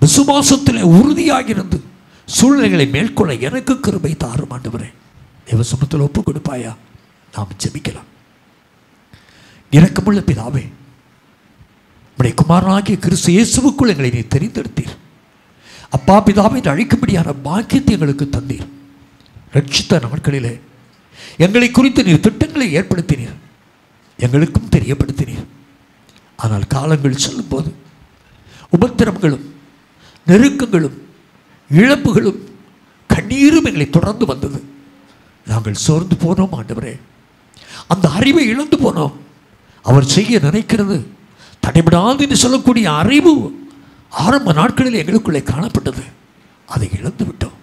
விசுவாசத்திலே உறுதியாகிருந்து சூழ்நிலைகளை மேற்கொள்ள எனக்கு கிருபை தாரும் ஆண்டவரே. தேவசமத்தில் ஒப்பு கொடுப்பாயா? நாம் ஜெபிக்கலாம். இறக்கமுள்ள பிதாவே உடைய குமாரனாகிய கிறிஸ்து இயேசுவுக்குள் எங்களை நீ தெரிந்தெடுத்தீர். அப்பா பிதாவை என்று அழைக்கும்படியான பாக்கியத்தை எங்களுக்கு தந்தீர். ரட்சித்த நாட்களிலே எங்களை குறித்து நீர் திட்டங்களை ஏற்படுத்தினீர். எங்களுக்கும் தெரியப்படுத்தினீர். ஆனால் காலங்கள் செல்லும்போது உபத்திரங்களும் நெருக்கங்களும் இழப்புகளும் கண்ணீரும் எங்களை தொடர்ந்து வந்தது. நாங்கள் சோர்ந்து போனோம் ஆண்டவரே. அந்த அறிவை இழந்து போனோம். அவர் செய்ய நினைக்கிறது. தடைபடாது என்று சொல்லக்கூடிய அறிவு ஆரம்ப நாட்களில் எங்களுக்குள்ளே காணப்பட்டது. அதை இழந்து விட்டோம்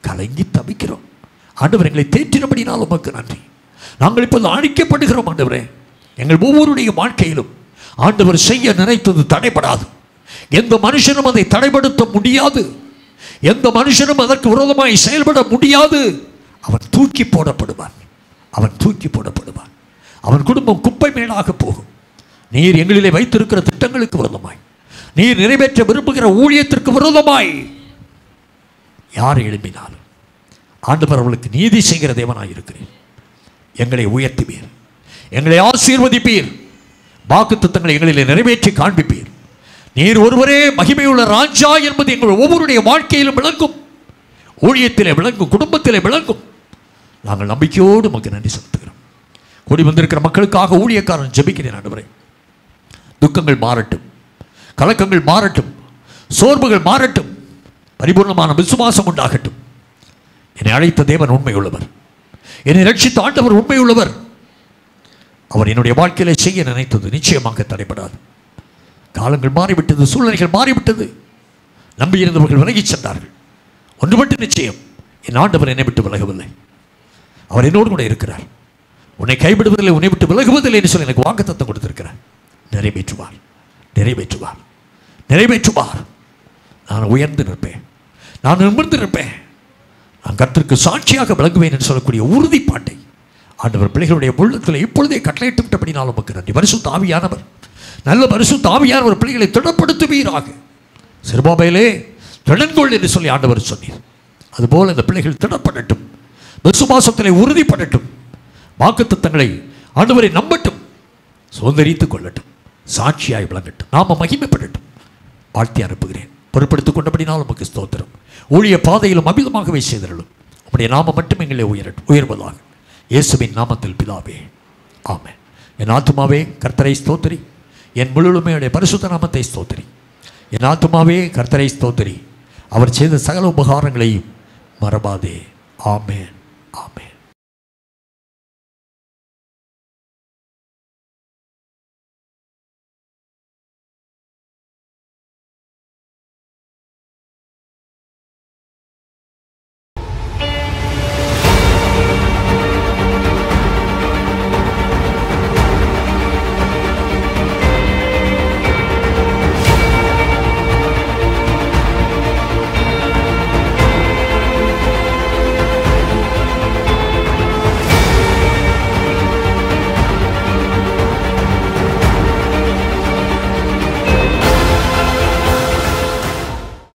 கலங்கி தவிக்கிறோம். ஆண்டவர் எங்களை தேற்றினபடினால் உமக்கு நன்றி. நாங்கள் இப்போது அழிக்கப்படுகிறோம் ஆண்டவரே. எங்கள் ஒவ்வொருடைய வாழ்க்கையிலும் ஆண்டவர் செய்ய நினைத்தது தடைபடாது. எந்த மனுஷனும் அதை தடைப்படுத்த முடியாது. எந்த மனுஷனும் அதற்கு விரோதமாய் செயல்பட முடியாது. அவன் தூக்கி போடப்படுவான். அவன் தூக்கி போடப்படுவான். அவன் குடும்பம் குப்பை மேலாக போகும். நீர் எங்களிலே வைத்திருக்கிற திட்டங்களுக்கு விரோதமாய். நீர் நிறைவேற்ற விரும்புகிற ஊழியத்திற்கு விரோதமாய். யார் எழுப்பினாலும் ஆண்டவர் அவர்களுக்கு நீதி செய்கிற தேவனாய் இருக்கிறேன் எங்களை உயர்த்துவீர். எங்களை ஆசீர்வதிப்பீர். வாக்கு திட்டங்களை எங்களிலே நிறைவேற்றி காண்பிப்பீர். நீர் ஒருவரே மகிமையுள்ள ராஜா என்பது எங்கள் ஒவ்வொருடைய வாழ்க்கையிலும் விளங்கும். ஊழியத்திலே விளங்கும் குடும்பத்திலே விளங்கும். நாங்கள் நம்பிக்கையோடு உமக்கு நன்றி செலுத்துகிறோம். கூடி வந்திருக்கிற மக்களுக்காக ஊழியக்காரன் ஜபிக்கிறேன் ஆண்டவரே. துக்கங்கள் மாறட்டும். கலக்கங்கள் மாறட்டும் சோர்வுகள் மாறட்டும் பரிபூர்ணமான விசுவாசம் உண்டாகட்டும். என்னை அழைத்த தேவன் உண்மையுள்ளவர். என்னை ரட்சித்த ஆண்டவர் உண்மையுள்ளவர். அவர் என்னுடைய வாழ்க்கையில செய்ய நினைத்தது நிச்சயமாக தடைபடாது. காலங்கள் மாறிவிட்டது சூழ்நிலைகள் மாறிவிட்டது. நம்பியிருந்தவர்கள் விலகிச் சென்றார்கள். ஒன்று மட்டும் நிச்சயம் என் ஆண்டவர் என்னை விட்டு விலகவில்லை. அவர் என்னோடு கூட இருக்கிறார். உன்னை கைவிடுவதில்லை உன்னை விட்டு விலகுவதில்லை என்று சொல்லி எனக்கு வாக்குத்தத்தம் கொடுத்திருக்கிறார். நிறைவேற்றுவார். நிறைவேற்றுவார். நிறைவேற்றுவார். நான் உயர்ந்து நிற்பேன். நான் நிமிர்ந்து நிற்பேன். நான் கருத்திற்கு சாட்சியாக விளங்குவேன் என்று சொல்லக்கூடிய உறுதிப்பாட்டை ஆண்டவர் பிள்ளைகளுடைய உள்ளத்தில் இப்பொழுதே கட்டளையிட்டு விட்டபடினால் உமக்கு நன்றி. பரிசுத்த தாவியானவர் நல்ல பரிசுத்த தாவியானவர் பிள்ளைகளை திடப்படுத்துவீராக. சிறுபாபையிலே திடன்கொள் என்று சொல்லி ஆண்டவர் சொன்னீர். அதுபோல் இந்த பிள்ளைகள் திடப்படட்டும். விசுவாசத்திலே உறுதிப்படட்டும். வாக்குத்தத்தங்களை ஆண்டவரை நம்பட்டும். சுதந்திரித்துக் கொள்ளட்டும். சாட்சியாய் விளங்கட்டும். நாம் மகிமைப்படட்டும். வாழ்த்தி அனுப்புகிறேன். பொருட்படுத்திக் கொண்டபடினால் நமக்கு ஸ்தோத்திரம். ஊழிய பாதையிலும் அமிதமாகவே செய்தருளும். உடைய நாமம் மட்டும் எங்களை உயரட்டும் உயர்வதாக. இயேசுவின் நாமத்தில் பிதாவே. ஆமென். என் ஆத்துமாவே கர்த்தரை ஸ்தோத்திரி. என் முழுமையுடைய பரிசுத்த நாமத்தை ஸ்தோத்திரி. என் ஆத்துமாவே கர்த்தரை ஸ்தோத்திரி. அவர் செய்த சகல உபகாரங்களையும் மறவாதே. ஆமேன். ஆமேன்.